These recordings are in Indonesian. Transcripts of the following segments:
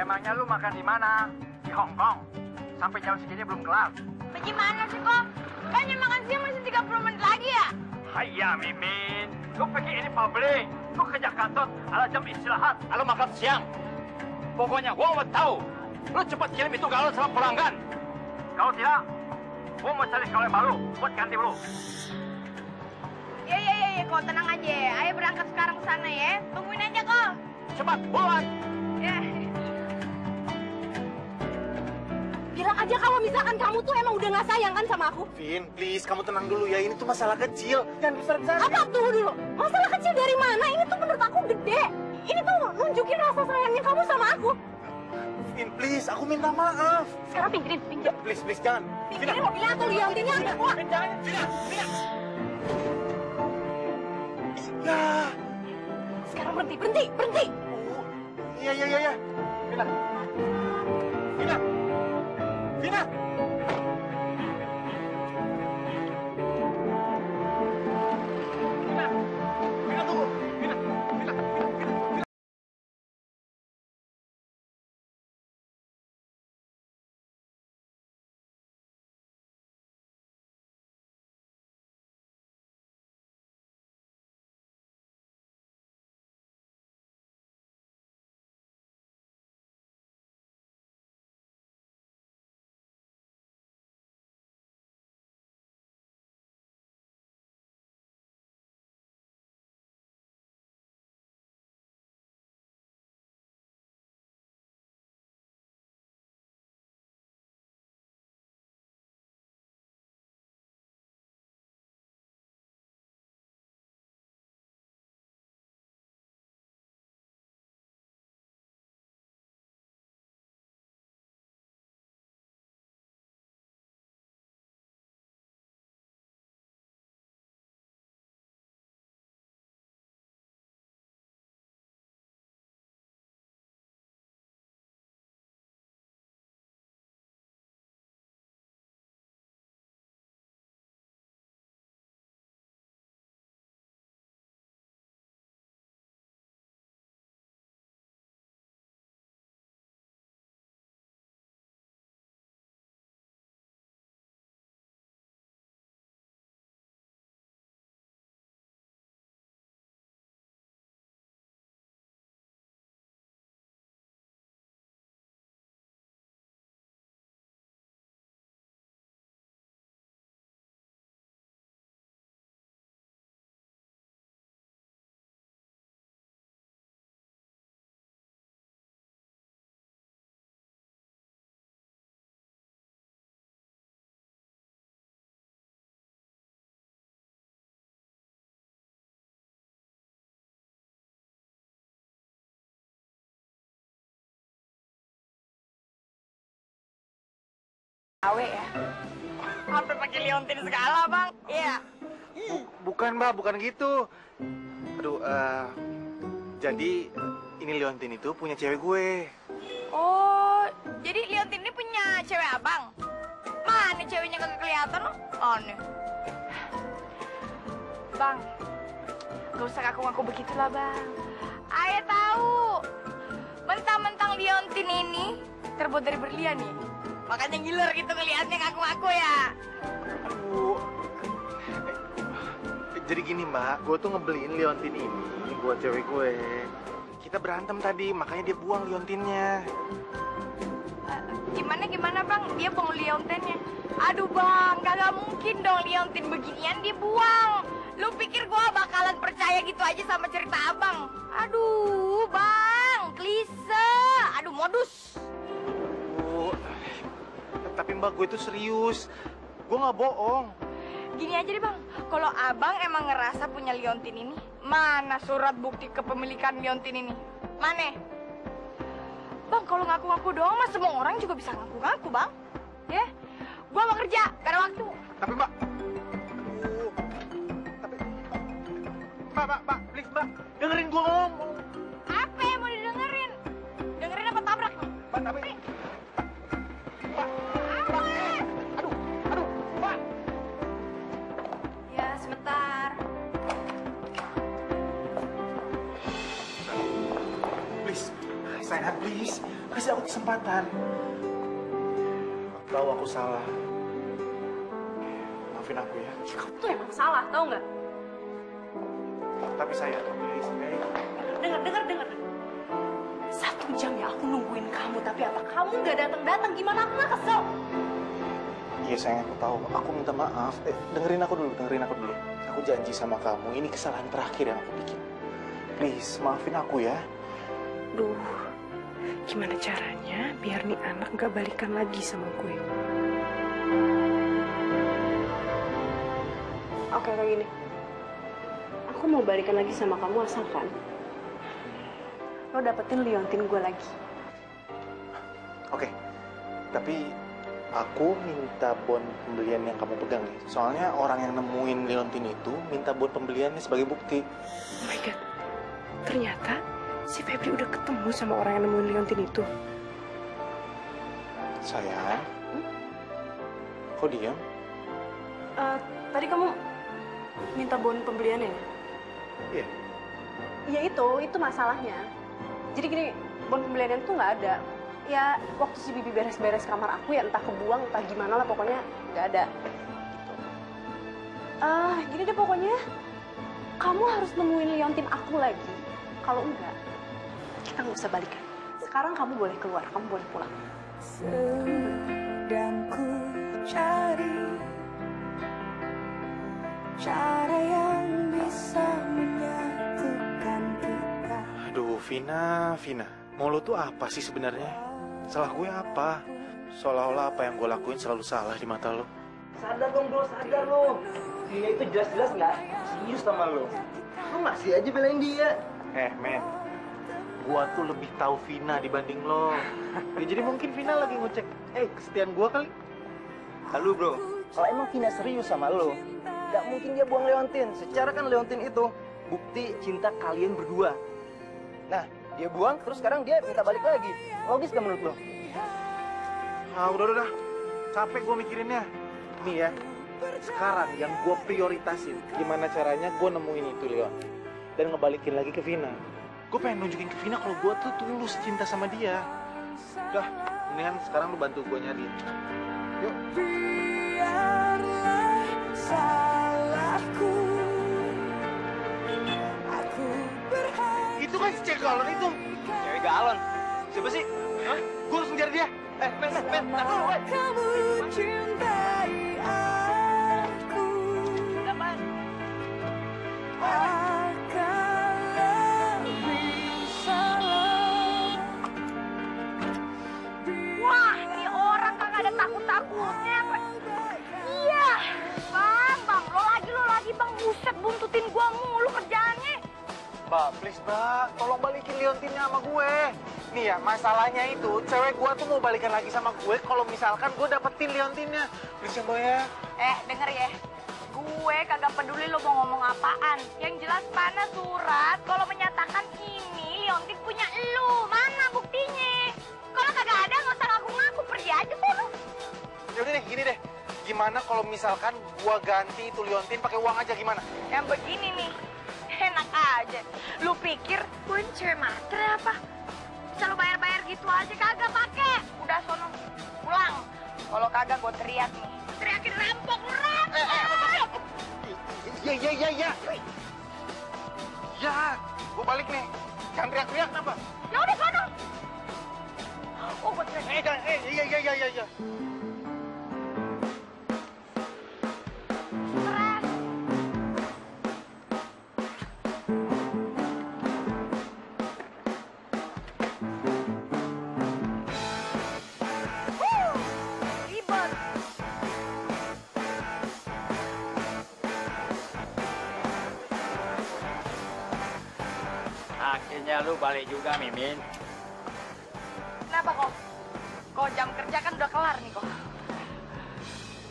Emangnya lu makan di mana? Di Hong Kong. Sampai jam segini belum kelar. Bagaimana sih kok? Kan jam makan siang masih 30 menit lagi ya? Hayya Mimin, lu pikir ini pabrik? Lu kerja kantor, ada jam istirahat, ada makan siang. Pokoknya gua mau tahu, lu cepat kirim itu galon sama pelanggan. Kalau tidak, gua mau cari kaleng baru buat ganti lu. Ya ya ya ya kok tenang aja. Ayo berangkat sekarang ke sana ya. Tungguin aja kok. Cepat, buruan. Ya. Bilang aja kalau misalkan kamu tuh emang udah nggak sayang kan sama aku. Vin, please kamu tenang dulu ya. Ini tuh masalah kecil. Jangan besar-besar. Apa tunggu dulu? Masalah kecil dari mana? Ini tuh menurut aku gede. Ini tuh nunjukin rasa sayangnya kamu sama aku. Vin, please, aku minta maaf. Sekarang pinggirin, pinggirin. Please, please, jangan. Pinggirin mobilnya atau liontinnya. Wah, Vin, jangan. Vina, Vina. Ya. sekarang berhenti, berhenti, berhenti. Oh, Iya, iya, iya, iya. Vina. Vina. Vina. Vina. Awe ya. Sampai pakai liontin segala, Bang. Iya. Bu- bukan, Mbak, bukan gitu. Aduh, eh jadi ini Leontin itu punya cewek gue. Oh, jadi liontin ini punya cewek abang? Mana ceweknya kagak kelihatan loh? Aneh. Bang, gak usah ngaku-ngaku begitulah, Bang. Ayah tahu. Mentang-mentang liontin ini terbuat dari berlian nih. Makanya ngiler gitu ngeliatnya ngaku-ngaku ya. Aduh. Jadi gini, Mbak, gue tuh ngebeliin Leontin ini buat cewek gue. Kita berantem tadi, makanya dia buang Leontinnya. Eh, Gimana gimana bang? Dia buang liontinnya. Aduh bang, kagak mungkin dong liontin beginian dibuang. Lu pikir gua bakalan percaya gitu aja sama cerita abang? Aduh bang, klise. Aduh modus. Tapi Mbak, gue itu serius. Gue nggak bohong. Gini aja deh bang, kalau abang emang ngerasa punya liontin ini, mana surat bukti kepemilikan liontin ini? Mana? Bang, kalau ngaku-ngaku doang mah semua orang juga bisa ngaku-ngaku bang. Ya, gua mau kerja, gak ada waktu. Tapi Mbak, aduh, tapi Mbak, Mbak, Mbak, please Mbak, dengerin gue ngomong. Apa yang mau didengerin? Dengerin apa tabrak? Mbak, tapi kasih aku kesempatan. Aku tahu aku salah. Maafin aku ya. Kamu tuh emang salah, tau nggak? Tapi saya, please. Dengar, dengar, dengar. Satu jam ya aku nungguin kamu, tapi apa kamu nggak datang-datang? Gimana aku nggak kesel? Iya sayang aku tahu. Aku minta maaf. Eh, dengerin aku dulu, dengerin aku dulu. Aku janji sama kamu, ini kesalahan terakhir yang aku bikin. Please, maafin aku ya. Duh, gimana caranya biar nih anak gak balikan lagi sama gue? Oke, kayak gini. Aku mau balikan lagi sama kamu asalkan lo dapetin liontin gue lagi. Oke, tapi aku minta bon pembelian yang kamu pegang ya. Soalnya orang yang nemuin Leontin itu minta bon pembeliannya sebagai bukti. Oh my god, ternyata si Febri udah ketemu sama orang yang nemuin liontin itu. Sayang, kok diam? Eh, tadi kamu minta bon pembeliannya? Iya. Ya itu, itu masalahnya. Jadi gini, bon pembelian itu nggak ada. Ya waktu si Bibi beres-beres kamar aku ya entah kebuang entah gimana lah pokoknya nggak ada. Gitu. Ah, gini deh pokoknya. Kamu harus nemuin liontin aku lagi. Kalau enggak, kita nggak usah balikan. Sekarang kamu boleh keluar, kamu boleh pulang. sedang ku cari cara yang bisa menyatukan kita. Aduh, Vina, Vina. Mau lo tuh apa sih sebenarnya? Salah gue apa? Seolah-olah apa yang gue lakuin selalu salah di mata lo. Sadar dong bro, sadar lo. Dia itu jelas-jelas nggak serius sama lo. Lo masih aja belain dia. Eh, men. Gua tuh lebih tahu Vina dibanding lo. Ya, jadi mungkin Vina lagi ngecek, eh kesetiaan gua kali. Lalu bro, kalau emang Vina serius sama lo, nggak mungkin dia buang Leontin. Secara kan Leontin itu bukti cinta kalian berdua. Nah, dia buang, terus sekarang dia minta balik lagi. Logis gak menurut lo? Ah, udah, udah, udah. Capek gua mikirinnya. Nih ya, sekarang yang gua prioritasin, gimana caranya gua nemuin itu Leon. Dan ngebalikin lagi ke Vina. Gue pengen nunjukin ke Vina kalau gua tuh tulus cinta sama dia. Udah, mendingan sekarang lu bantu gua nyari. Yuk. Biarlah salahku. Aku Itu kan si cewek galon itu. Cewek galon. Siapa sih? Hah? Gua harus ngejar dia. Eh, men, men, men, woy. kamu cintai aku. Akan buntutin gua mulu kerjaannya. Mbak, please mbak, tolong balikin Leontinnya sama gue. Nih ya, masalahnya itu cewek gue tuh mau balikan lagi sama gue kalau misalkan gue dapetin Leontinnya. Please ya mbak ya. Eh, denger ya. Gue kagak peduli lo mau ngomong apaan. Yang jelas mana surat kalau menyatakan ini Leontin punya lu. Mana buktinya? Kalau kagak ada nggak usah ngaku-ngaku pergi aja sono. Yaudah deh, gini deh. Gimana kalau misalkan gue ganti itu Leontin pakai uang aja gimana? Yang begini nih, enak aja. Lu pikir gue cewek matre apa? Bisa lu bayar-bayar gitu aja kagak pakai. Udah sono, pulang. Kalau kagak gue teriak nih. Teriakin rampok, lu rampok! Iya, iya, iya, iya. Ya, gue balik nih. Jangan teriak-teriak kenapa? Ya udah sono. Oh, gue teriak. Eh, jangan, eh, iya, iya, iya, iya, balik juga, Mimin. Kenapa kok? Kok jam kerja kan udah kelar nih kok.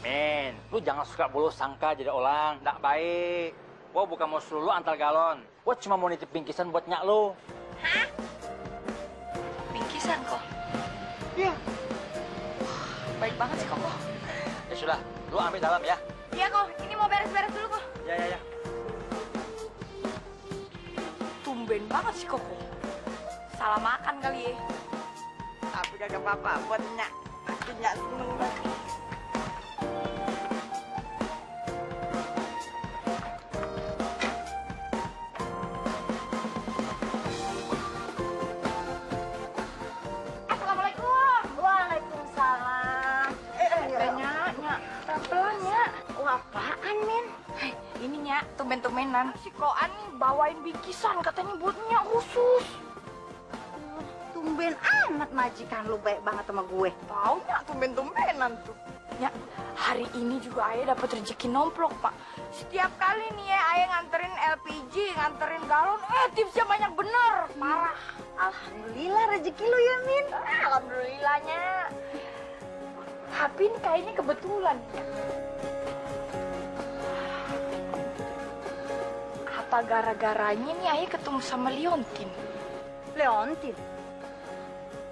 Min, lu jangan suka bulu sangka jadi orang. Nggak baik. Gua bukan mau suruh lu antar galon. Gua cuma mau nitip bingkisan buat nyak lu. Hah? Bingkisan kok? Iya. Baik banget sih kok. Ya sudah, lu ambil dalam ya. Iya kok, ini mau beres-beres dulu kok. Ya, ya, ya. Tumben banget sih Koko. Salah makan kali ya. Tapi gak apa-apa buat nyak. Pasti nyak seneng banget. Assalamualaikum. Waalaikumsalam. Eh, eh? Hei, ini nyak, tumben-tumbenan. Si Koan nih bawain bikisan katanya buat nyak khusus. Tumben amat majikan lu baik banget sama gue. Tahu nyak, tumben-tumbenan tuh. Nyak, hari ini juga ayah dapat rezeki nomplok, Pak. Setiap kali nih ya, ayah nganterin LPG, nganterin galon, eh tipsnya banyak bener. Parah. Alhamdulillah rezeki lu ya, Min. Alhamdulillahnya. Tapi ini kayaknya kebetulan. Apa gara-garanya nih ayah ketemu sama Liontin? Leontin.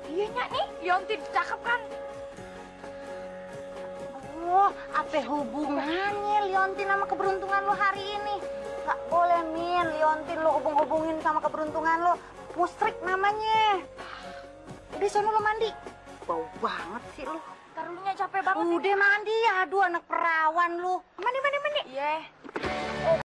Iya nyak nih, Liontin cakep kan? Oh, apa hubungannya Leontin sama keberuntungan lu hari ini? Gak boleh, Min. Leontin lu hubung-hubungin sama keberuntungan lu. Musrik namanya. Udah sono lu mandi. Bau banget sih lu. Taruhnya capek banget. nih. Udah mandi, aduh anak perawan lu. Mandi, mandi, mandi. Iya.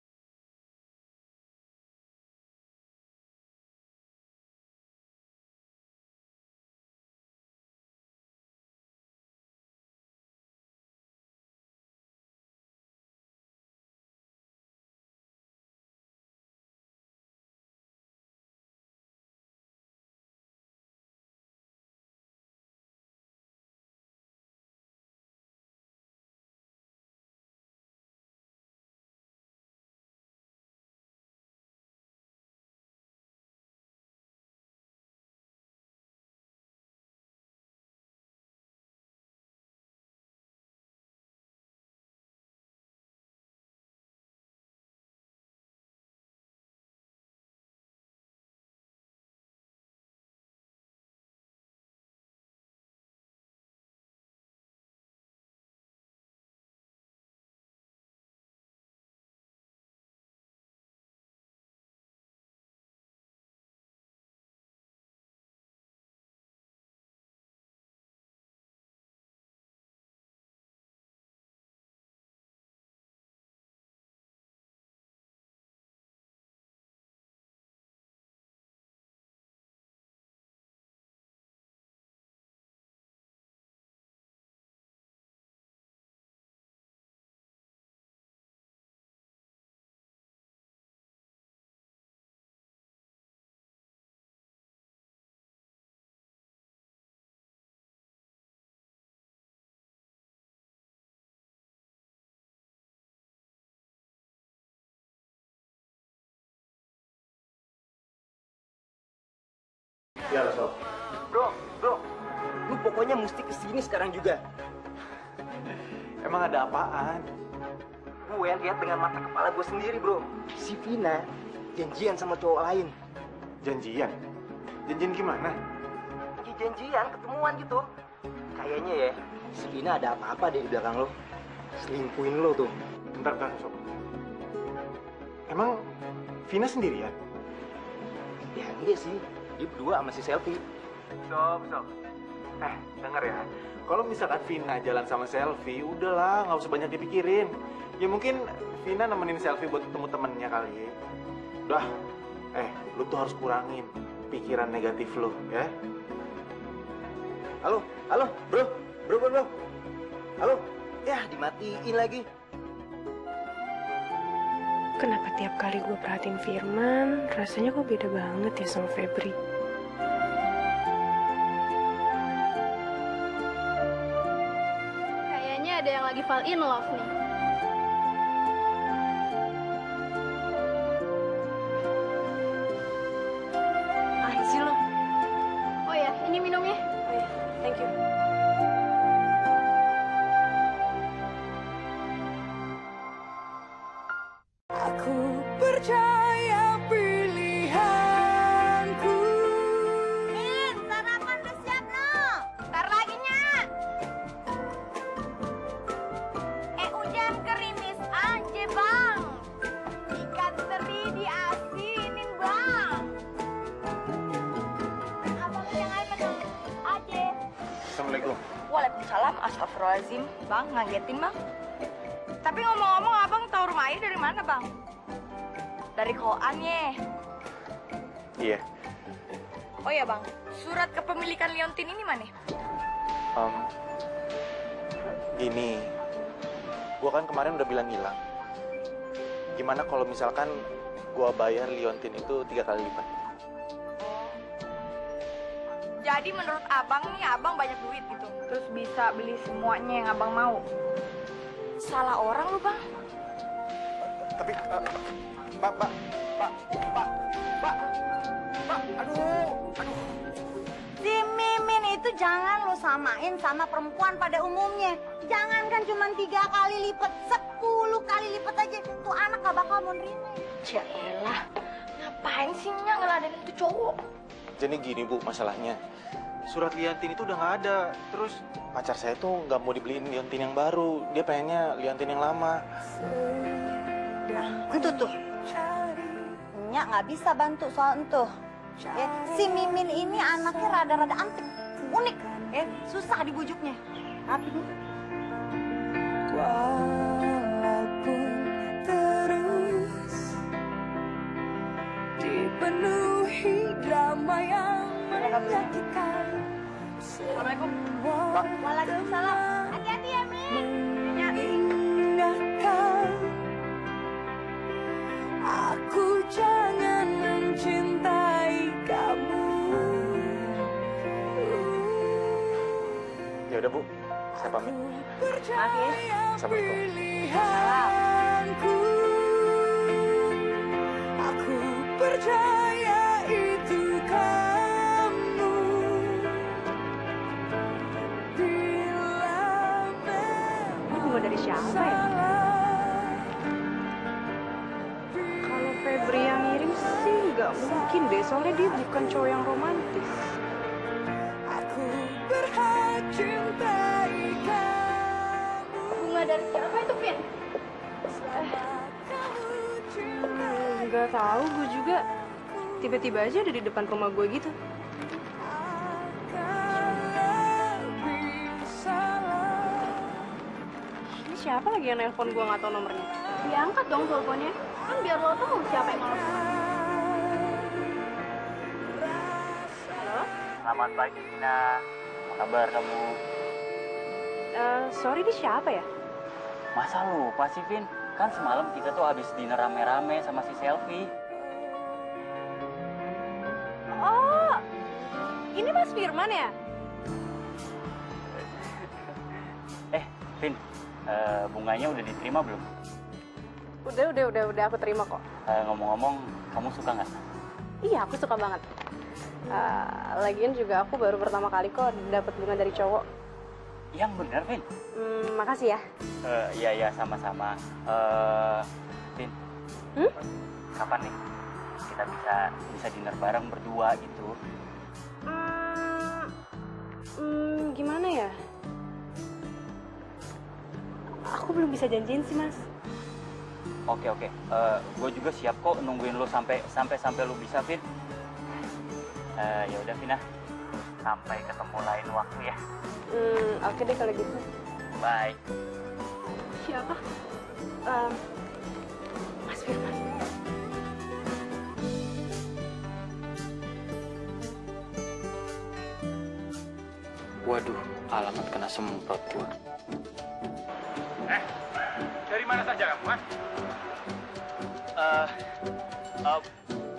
Ya, Sob. Bro, bro, lu pokoknya mesti ke sini sekarang juga. Emang ada apaan? Gue lihat dengan mata kepala gue sendiri, bro. Si Vina janjian sama cowok lain. Janjian? Janjian gimana? Ya, janjian, ketemuan gitu. Kayaknya ya, si Vina ada apa-apa deh di belakang lo. Selingkuhin lo tuh. Bentar, bentar, Sob. Emang Vina sendirian? Ya enggak sih, dia berdua sama si Selfie. Sob, Sob. Eh, denger ya. Kalau misalkan Vina jalan sama selfie, udahlah, nggak usah banyak dipikirin. Ya mungkin Vina nemenin selfie buat ketemu temennya kali. Udah, eh, lu tuh harus kurangin pikiran negatif lu, ya. Halo, halo, bro, bro, bro, bro. Halo, ya dimatiin lagi. Kenapa tiap kali gue perhatiin Firman, rasanya kok beda banget ya sama Febri? Fall in love nih. Apaan sih lo? Oh ya, ini minumnya. Oh iya, thank you. Aku percaya ngagetin bang. Tapi ngomong-ngomong, abang tahu rumah Ayah dari mana bang? Dari koannya. Iya. Oh ya bang, surat kepemilikan Liontin ini mana? Em, gini, gua kan kemarin udah bilang hilang. Gimana kalau misalkan gua bayar Liontin itu tiga kali lipat? Jadi menurut abang nih, abang banyak duit gitu. Terus bisa beli semuanya yang abang mau. Salah orang lu bang. Tapi, eh, pak, pak, pak, pak, pak, pak, aduh, aduh. Si Mimin itu jangan lo samain sama perempuan pada umumnya. Jangankan cuma tiga kali lipat, sepuluh kali lipat aja. Tuh anak gak bakal mau nerima. Jaelah, ngapain sih Nya ngeladenin tuh cowok? Jadi gini bu, masalahnya surat Liontin itu udah nggak ada. Terus pacar saya tuh nggak mau dibeliin Liontin yang baru. Dia pengennya Liontin yang lama. Nah, itu tuh. Nyak nggak bisa bantu soal itu. Ya, si Mimin ini anaknya rada-rada antik, unik, ya, susah dibujuknya. Tapi Walaupun terus dipenuhi drama yang menyakitkan Assalamualaikum. Waalaikumsalam. Hati-hati ya, Min. mengingatkan aku jangan mencintai kamu Ya udah bu, saya pamit. percaya Assalamualaikum. aku percaya dari siapa ya? Kalau Febri yang ngirim sih nggak mungkin deh, soalnya dia bukan cowok yang romantis. Aku berhak cintai kamu Bunga dari siapa itu? Hmm, Nggak tahu, gue juga tiba-tiba aja ada di depan rumah gue gitu. Siapa lagi yang nelpon gue nggak tahu nomornya? Diangkat dong teleponnya. Kan biar lo tahu siapa yang nelfon. Halo? Selamat pagi, Tina. Apa kabar kamu? Eh, sorry, ini siapa ya? Masa lupa sih, Vin? Kan semalam kita tuh habis dinner rame-rame sama si Selfie. Oh, ini Mas Firman ya? Eh, Vin, eh, bunganya udah diterima belum? Udah, udah, udah, udah aku terima kok. Eh, Ngomong-ngomong, kamu suka nggak? Iya, aku suka banget. Eh, lagian juga aku baru pertama kali kok dapat bunga dari cowok. Yang bener, Vin. Hmm, makasih ya. Eh, iya, iya, sama-sama. Eh, Vin, Hmm? kapan nih kita bisa bisa dinner bareng berdua gitu? Hmm, hmm, gimana ya? Aku belum bisa janjiin sih, Mas. Oke, oke. Eh, gue juga siap kok nungguin lo sampai sampai sampai lo bisa, Vin. Eh, ya udah, Vina. Sampai ketemu lain waktu ya. Hmm, oke deh kalau gitu. Bye. Siapa? Em, Mas Firman. Waduh, alamat kena semprot gua. Eh, dari mana saja kamu, Mas? Eh, eh,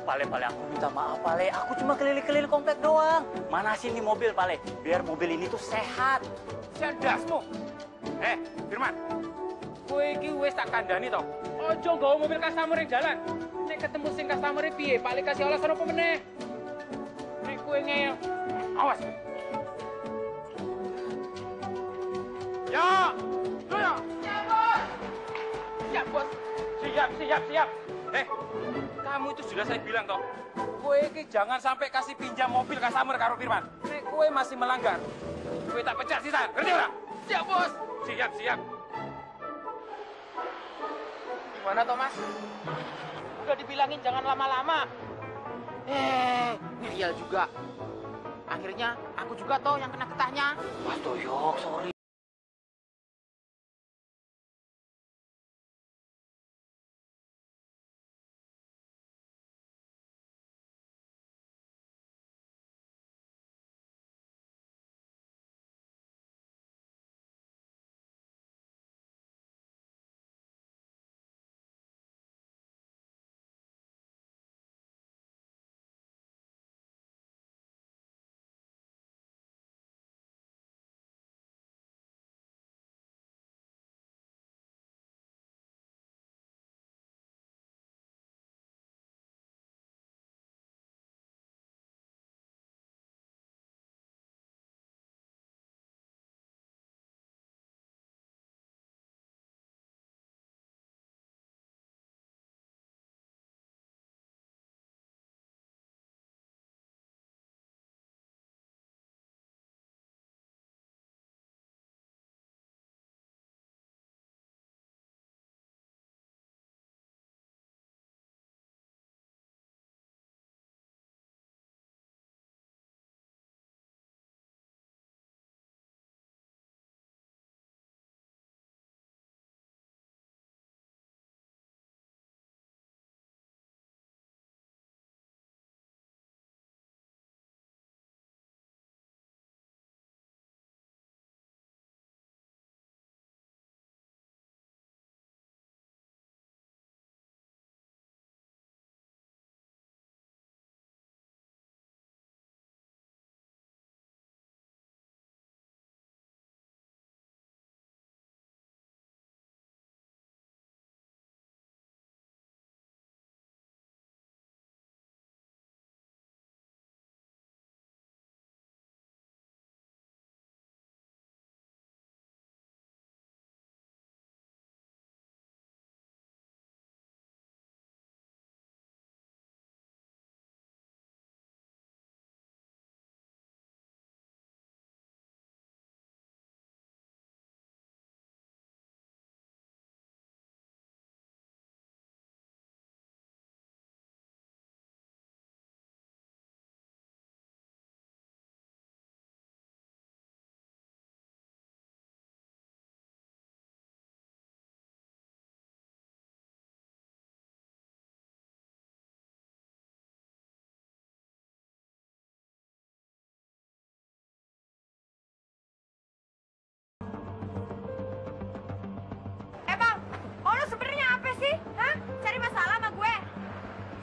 Pale, Pale, aku minta maaf, Pale. Aku cuma keliling-keliling komplek doang. Manasin di mobil, Pale. Biar mobil ini tuh sehat. Sedasmu. Eh, Firman. Kowe iki wis tak kandhani to. Ojo nggawa mobil customer yang jalan. Nek ketemu sing customer piye, paling kasih alasan apa meneh. Nek kowe ngeyel. Awas. Siap, siap, siap. Eh, kamu itu sudah saya bilang toh. Kowe iki jangan sampai kasih pinjam mobil customer karo Firman. Nek kowe masih melanggar, kowe tak pecat sisan. Ngerti ora? Siap, Bos. Siap, siap. Gimana, Thomas? Udah dibilangin jangan lama-lama. Eh, ngeyel juga. akhirnya aku juga toh yang kena getahnya. Mas Toyok, sorry.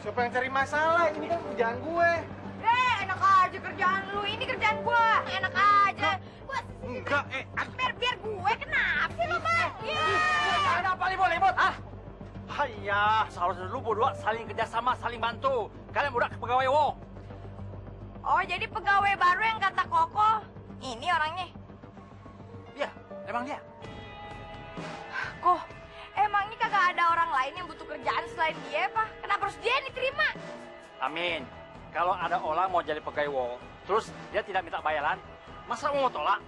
Siapa yang cari masalah? Ini kan kerjaan gue. Eh, enak aja kerjaan lu. Ini kerjaan gue. Enak aja. Gua Enggak, eh. biar biar gue kenapa sih lu bang? Iya. Ada apa libut-libut, ah? Hayya, seharusnya lu berdua saling kerjasama, saling bantu. Kalian budak pegawai wo. Oh, jadi pegawai baru yang kata Koko. Ini orangnya. Iya, emang dia. Kok, emangnya kagak ada orang lain yang butuh kerjaan selain dia, Pak? Kenapa harus dia yang diterima? Amin. Kalau ada orang mau jadi pegawai wo, terus dia tidak minta bayaran, masa mau tolak?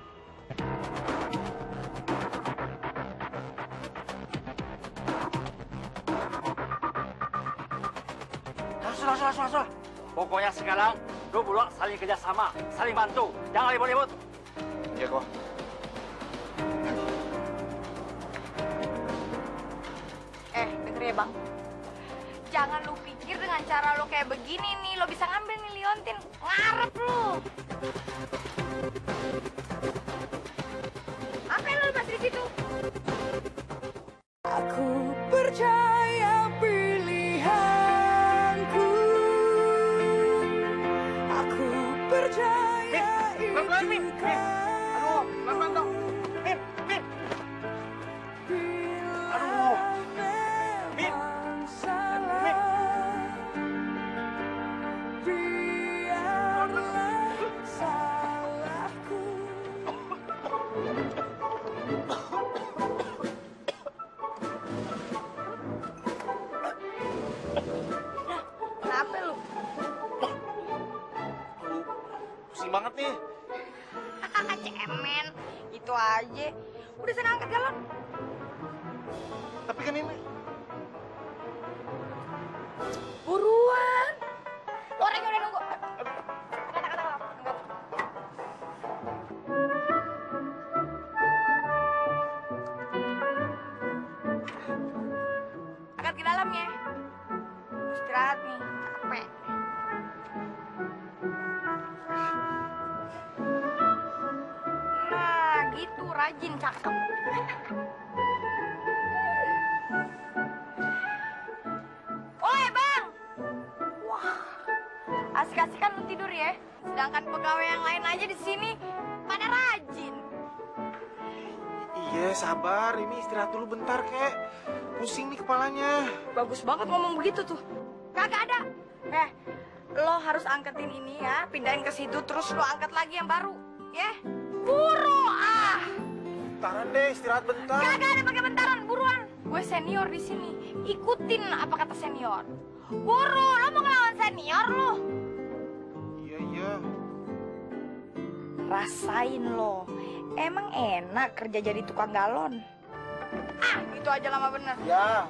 Sudah, sudah, sudah, sudah. Pokoknya sekarang lu berdua saling kerjasama, saling bantu. Jangan ribut-ribut. Iya kok. Ya, Bang. Jangan lu pikir dengan cara lu kayak begini nih, lo bisa ngambil nih Liontin. Ngarep lu. Apa yang lu masih di situ? Aku percaya pilihanku Aku percaya itu istirahat dulu bentar, kek. Pusing nih kepalanya. Bagus banget ngomong begitu tuh. Kagak ada. Eh, lo harus angketin ini ya, pindahin ke situ terus lo angkat lagi yang baru, ya. Buru ah. Bentaran deh, istirahat bentar. Kagak ada pakai bentaran, buruan. Gue senior di sini. Ikutin apa kata senior. Buru, lo mau ngelawan senior lo. Iya, iya. Rasain lo. Emang enak kerja jadi tukang galon. Ah, itu aja lama bener. Ya.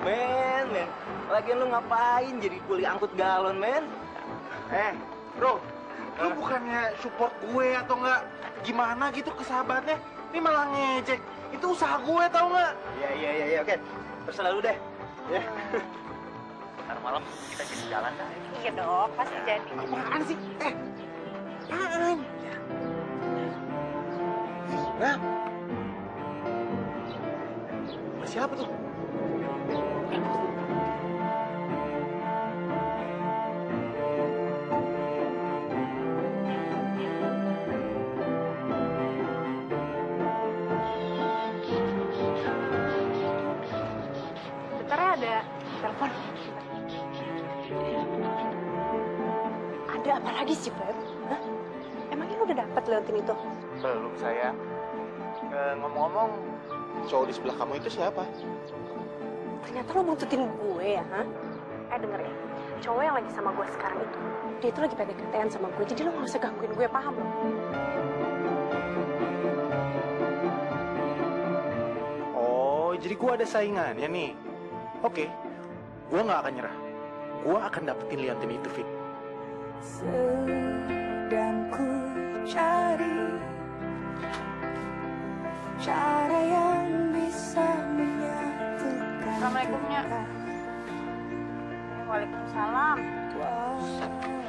Men, men. Lagian lu ngapain jadi kuli angkut galon, men? Eh, bro. Lu bukannya support gue atau enggak gimana gitu ke sahabatnya? Ini malah ngejek. Itu usaha gue tau nggak? Iya, iya, iya, iya, oke. Terserah lu deh. Ya. Malam kita jadi jalan dah. Iya dong, pasti jadi. Apaan sih? Eh, apaan? Nah. Siapa tuh? Lagi sih, Beb? Hah? Emangnya lu udah dapet leontin itu? Belum sayang. Eh, Ngomong-ngomong, cowok di sebelah kamu itu siapa? Ternyata lu buntutin gue ya, ha? Eh denger ya, cowok yang lagi sama gue sekarang itu, dia itu lagi PDKT-an sama gue, jadi lo gak usah gangguin gue, paham lo? Oh, jadi gua ada saingannya nih. Oke, gua nggak akan nyerah. Gua akan dapetin Leontin itu, Fit. Sedang ku cari Cara yang bisa menyatukan Assalamualaikumnya. Waalaikumsalam.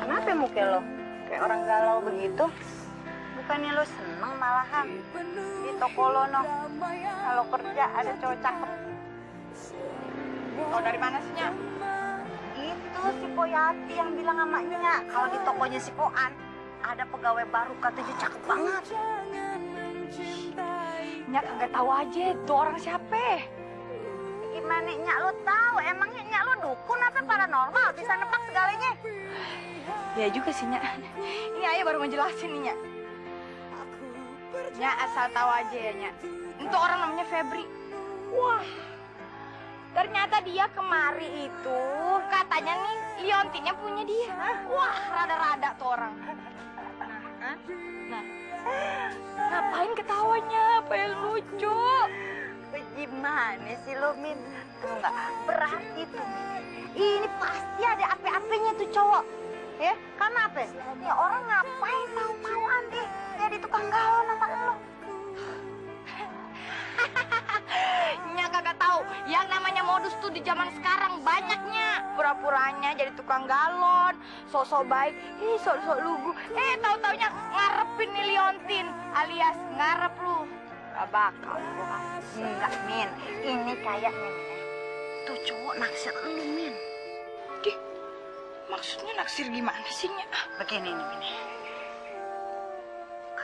Kenapa muka lo? Kayak orang galau begitu? Bukannya lo seneng malahan? Di toko lo no. Kalau kerja ada cowok cakep. Oh dari mana sih, Nya? Itu si Poyati yang bilang sama Nya. Kalau di tokonya si Koan ada pegawai baru katanya cakep banget. Nya kagak tahu aja itu orang siapa. Gimana Nya lo tahu? Emangnya Nya lo dukun apa paranormal? Bisa nebak segalanya? Ya juga sih, Nya. Ini ayah baru ngejelasin nih, Nya. Nya asal tahu aja ya, Nya. Itu orang namanya Febri. Wah, ternyata dia kemari itu katanya nih Liontinnya punya dia. Wah, rada-rada tuh orang. Nah, nah. ngapain ketawanya? Apa yang lucu? Gimana sih lo, Min? Tuh nggak? Berarti tuh, Min. Ini pasti ada apa-apanya tuh cowok. Ya, karena apa? Ya orang ngapain mau-mauan deh jadi tukang galon sama lo. Nya kagak tahu. Yang namanya modus tuh di zaman sekarang banyaknya. Pura-puranya jadi tukang galon, sosok baik, ih sok-sok lugu. Eh tahu-taunya ngarepin nih Liontin alias ngarep lu. Gak bakal gua. Enggak, Min. Ini kayaknya, Min. ya. Tuh cowok naksir lu, Min. Dih, maksudnya naksir gimana sih, Nya? Begini nih, Min.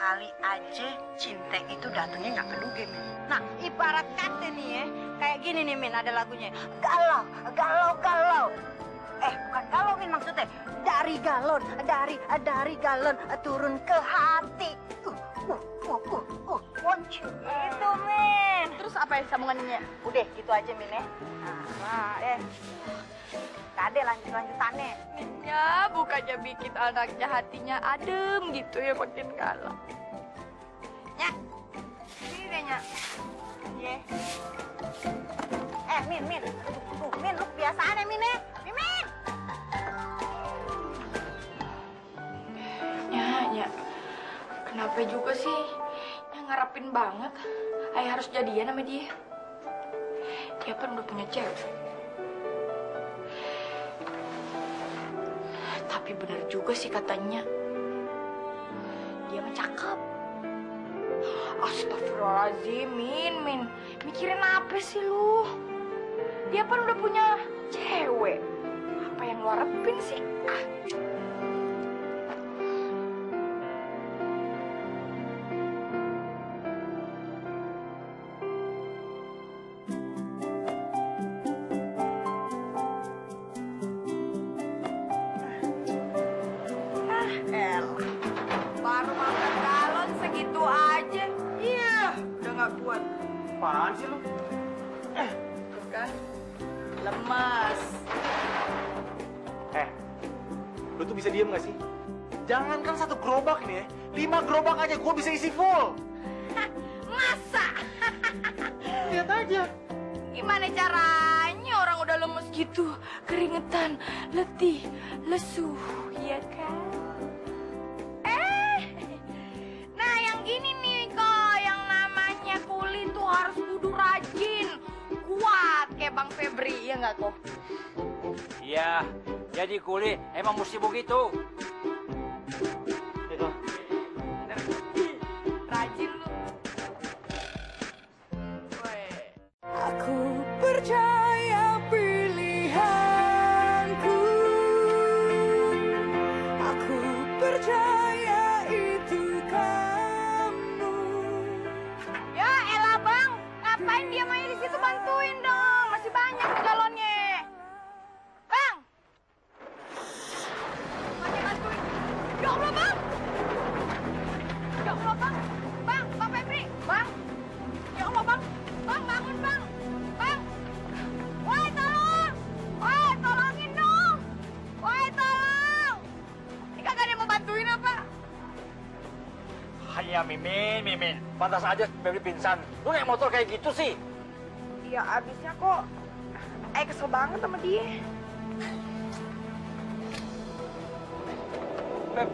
Kali aja cinta itu datangnya nggak keduga, Min. Nah, ibarat kata nih ya, kayak gini nih, Min, ada lagunya. Galau, galau, galau. Eh, bukan galau, Min, maksudnya. Dari galon, dari, dari galon, turun ke hati. Uh, uh, uh, uh, uh. Itu, Min. Apa yang sambungannya? Udah, gitu aja, Min, ya. Nah, eh. Kade lanjut-lanjutannya. Ya, bukannya bikin anaknya hatinya adem gitu ya makin galak. Nya, sini deh, Nya. Iya. Eh, Min, Min. Tuh, Min, lu kebiasaan ya, Min, ya? Min! Nya, Nya. Kenapa juga sih? Nya ngarepin banget. Ayah harus jadian sama dia. Dia kan udah punya cewek. Tapi benar juga sih katanya. Dia mah cakep. Astagfirullahaladzim, Min, Min. Mikirin apa sih lu? Dia kan udah punya cewek. Apa yang lu harapin sih? Gerobak aja gue bisa isi full. Masa? Lihat aja. Gimana caranya orang udah lemes gitu, keringetan, letih, lesu, ya kan? Eh, nah yang gini nih kok, yang namanya kuli tuh harus kudu rajin, kuat kayak Bang Febri, ya nggak kok? Iya, jadi kuli emang mesti begitu. Pantas aja Febri pingsan. Lu naik motor kayak gitu sih. Ya abisnya kok, eh kesel banget sama dia. Feb,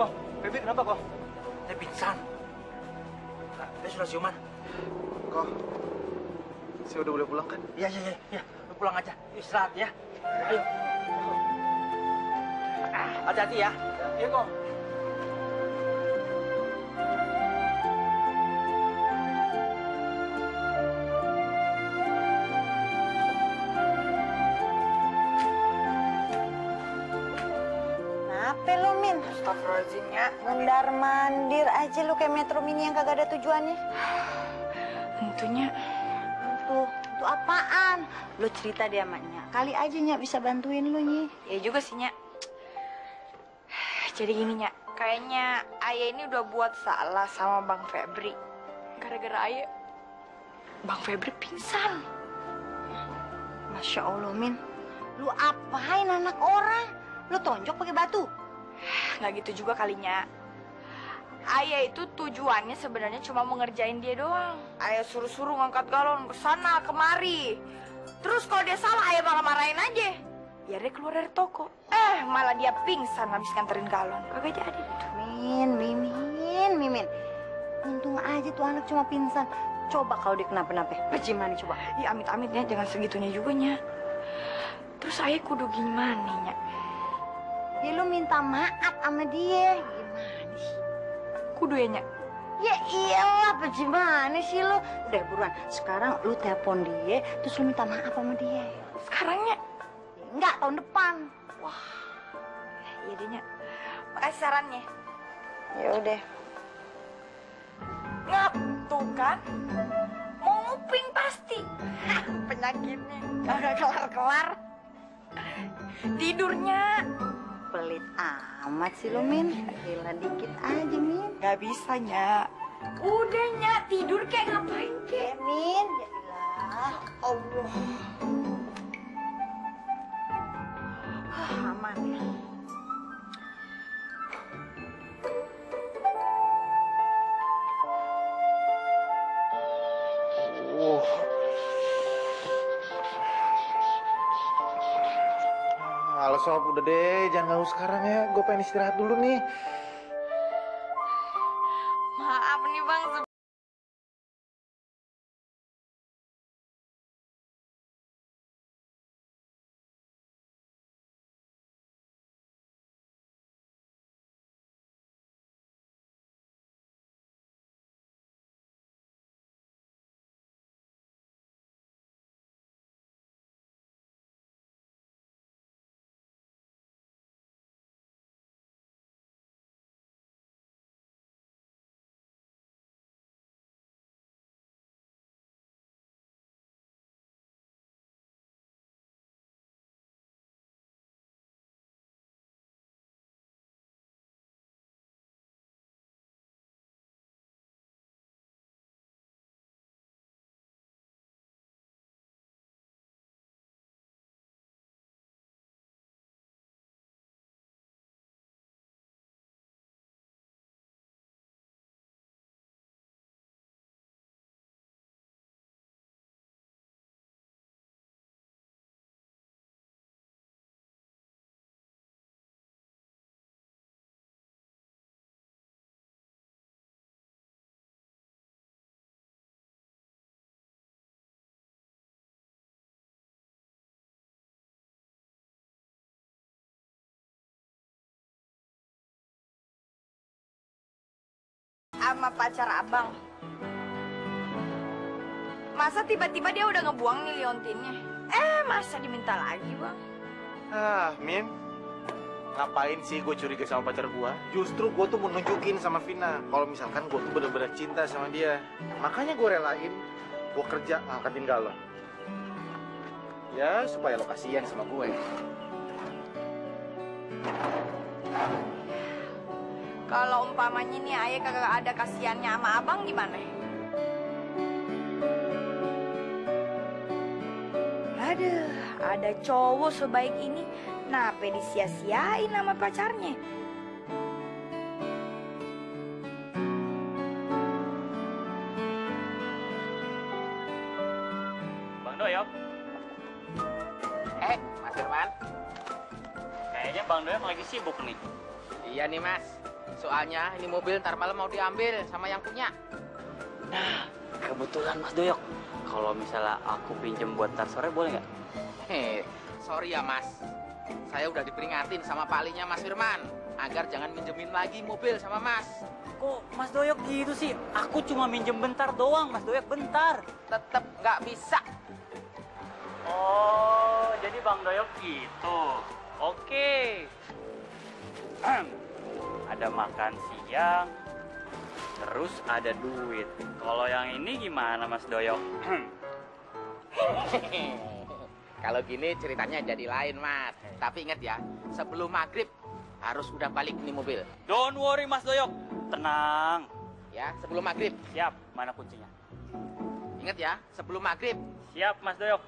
kok, Febri kenapa kok? Dia pingsan. Nah, dia sudah siuman. Kok, saya udah boleh pulang kan? Iya, iya, iya. Ya, lu pulang aja. Istirahat ya. Ayo. Hati-hati ya. Iya kok. Mundar mandir aja lu kayak metro mini yang kagak ada tujuannya. Tentunya Tuh, tuh apaan? Lu cerita dia sama Nya. Kali aja Nya bisa bantuin lu, Nyi. ya juga sih Nya. Jadi gini Nya, kayaknya Ayah ini udah buat salah sama Bang Febri. Gara-gara Ayah, Bang Febri pingsan. Masya Allah, Min. Lu apain anak orang? Lu tonjok pakai batu? Nggak gitu juga kalinya. Ayah itu tujuannya sebenarnya cuma mau ngerjain dia doang. Ayah suruh-suruh ngangkat galon ke sana kemari. Terus kalau dia salah, ayah malah marahin aja. Biar dia keluar dari toko. Eh, malah dia pingsan habis nganterin galon. Kagak jadi. Min, Mimin, Mimin. Untung aja tuh anak cuma pingsan. Coba kalau dia kenapa-napa. Bagaimana coba? Ya amit-amitnya jangan segitunya juga, Nya. Terus ayah kudu gimana, Nya? Ya lu minta maaf sama dia. Gimana sih? Kudu ya, Nya? Ya iyalah, bagaimana sih lu? Udah buruan, sekarang lu telepon dia, terus lu minta maaf sama dia. Sekarangnya? Enggak, tahun depan. Wah, iya deh, Nya. Makasih sarannya. Ya udah. Ngap, tuh kan? Mau nguping pasti. Hah, penyakitnya kagak kelar-kelar. Tidurnya Pelit amat sih lu, Min. Gila dikit aja, Min. nggak bisa, Nya. Udah, Nya. Tidur kayak ngapain, Ya, kek? Min. Ya ilah. Allah. Ah, aman ya. Sob, udah deh, jangan ganggu sekarang ya. Gue pengen istirahat dulu nih. Sama pacar abang. Masa tiba-tiba dia udah ngebuang nih liontinnya? Eh, masa diminta lagi, Bang? Ah, Min. Ngapain sih gue curiga sama pacar gue? Justru gue tuh mau nunjukin sama Vina kalau misalkan gue tuh bener-bener cinta sama dia. Makanya gue relain gue kerja ngangkatin galon. Ya, supaya lo kasihan sama gue. Kalau umpamanya nih ayah kagak ada kasihannya sama abang gimana? Aduh, ada cowok sebaik ini, nape disia-siain sama pacarnya? Bang Doyok, Eh, Mas Firman. kayaknya Bang Doyok lagi sibuk nih. Iya nih Mas. Soalnya ini mobil ntar malam mau diambil sama yang punya. Kebetulan Mas Doyok, kalau misalnya aku pinjem buat ntar sore boleh nggak? Heh, sorry ya Mas. Saya udah diperingatin sama Pak Linya Mas Firman agar jangan minjemin lagi mobil sama Mas. Kok Mas Doyok gitu sih? Aku cuma minjem bentar doang, Mas Doyok bentar. Tetep nggak bisa. Oh, jadi Bang Doyok gitu. Oke. ada makan siang, terus ada duit. Kalau yang ini gimana Mas Doyok? Kalau gini ceritanya jadi lain Mas. Tapi ingat ya, sebelum maghrib harus udah balik nih mobil. Don't worry Mas Doyok, tenang. Ya, sebelum maghrib. Siap, mana kuncinya? Ingat ya, sebelum maghrib. Siap Mas Doyok.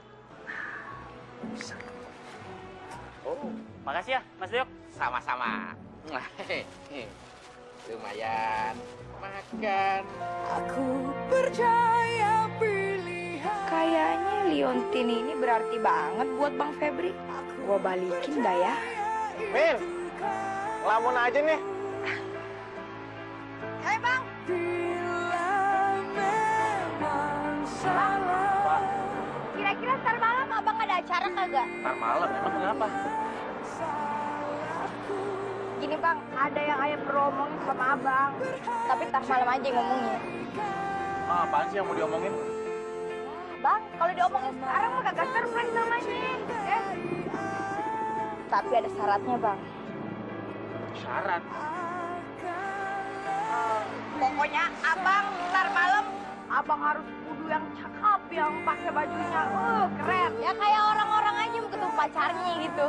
Oh, makasih ya Mas Doyok. Sama-sama. Lumayan. Makan. Aku percaya pilihan Kayaknya liontin ini berarti banget buat Bang Febri. Gua balikin dah ya. Min, ngelamun aja nih. Eh Bang, bila memang salah kira-kira ntar malam abang ada acara kagak? Ntar malam, emang kenapa? Gini Bang, ada yang ayah perlu omongin sama abang. Tapi ntar malam aja ngomongnya. Ah, apaan sih yang mau diomongin? Bang, kalau diomongin sekarang mah kagak surprise namanya. Eh. Tapi ada syaratnya, Bang. Syarat. Pokoknya abang ntar malam abang harus kudu yang cakep, yang pakai bajunya uh, keren. Ya kayak orang-orang aja mau ketemu pacarnya gitu.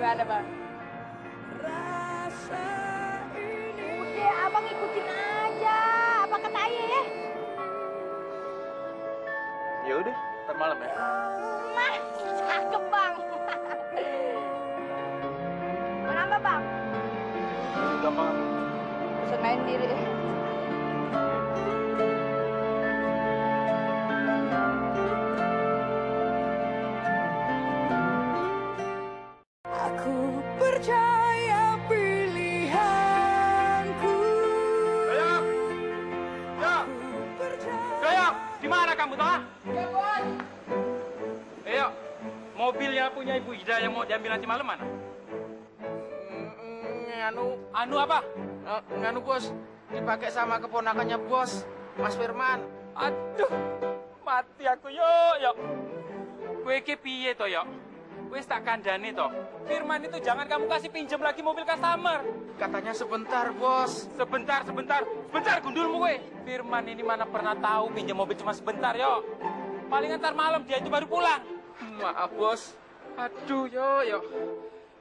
Gimana, Bang? Udah, abang ikutin aja. Apa kata ayah ya? Ya udah, ntar malam ya. Nah, cakep, Bang. Mau nambah, Bang? Gampang. Senain diri. Mau diambil nanti malam mana? Nganu, Anu apa? eh, nganu bos, dipakai sama keponakannya bos, Mas Firman. Aduh, mati aku yo yo. Kue iki piye to yo? Wis tak kandani to. Firman itu jangan kamu kasih pinjam lagi mobil customer. Katanya sebentar bos. Sebentar, sebentar, sebentar gundulmu kue. Firman ini mana pernah tahu pinjam mobil cuma sebentar yo. Paling ntar malam dia itu baru pulang. Maaf bos. Aduh yo yo.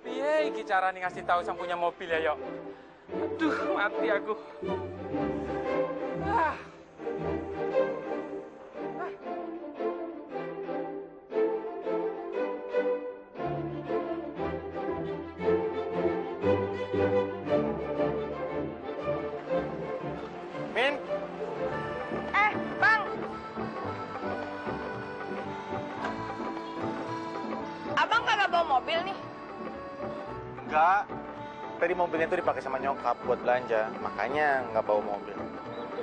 Piye iki carane ngasih tahu sang punya mobil ya yo? Aduh, mati aku. Ah. Tadi mobilnya tuh dipakai sama nyokap buat belanja, makanya nggak bawa mobil.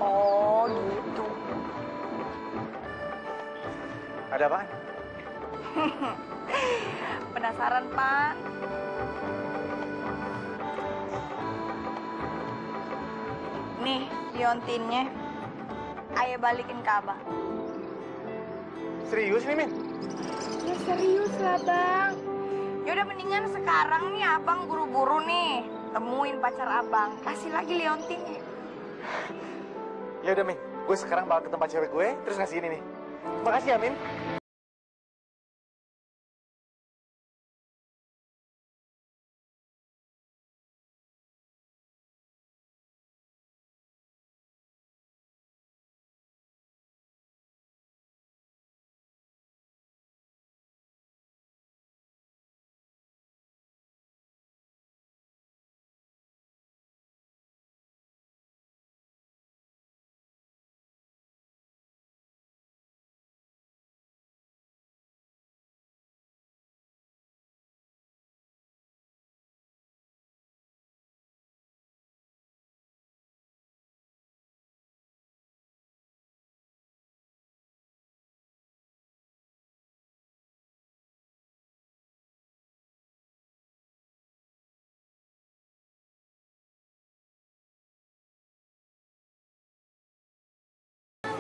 Oh, gitu. Ada apaan? Penasaran, Pak? Nih, liontinnya. Ayo balikin ke abang. Serius nih, Min? Ya serius lah, Bang. Yaudah mendingan sekarang nih abang buru-buru nih. Temuin pacar abang. Kasih lagi liontinnya. Ya udah, Min. Gue sekarang bakal ke tempat cewek gue, terus ngasih ini nih. Makasih ya, Min.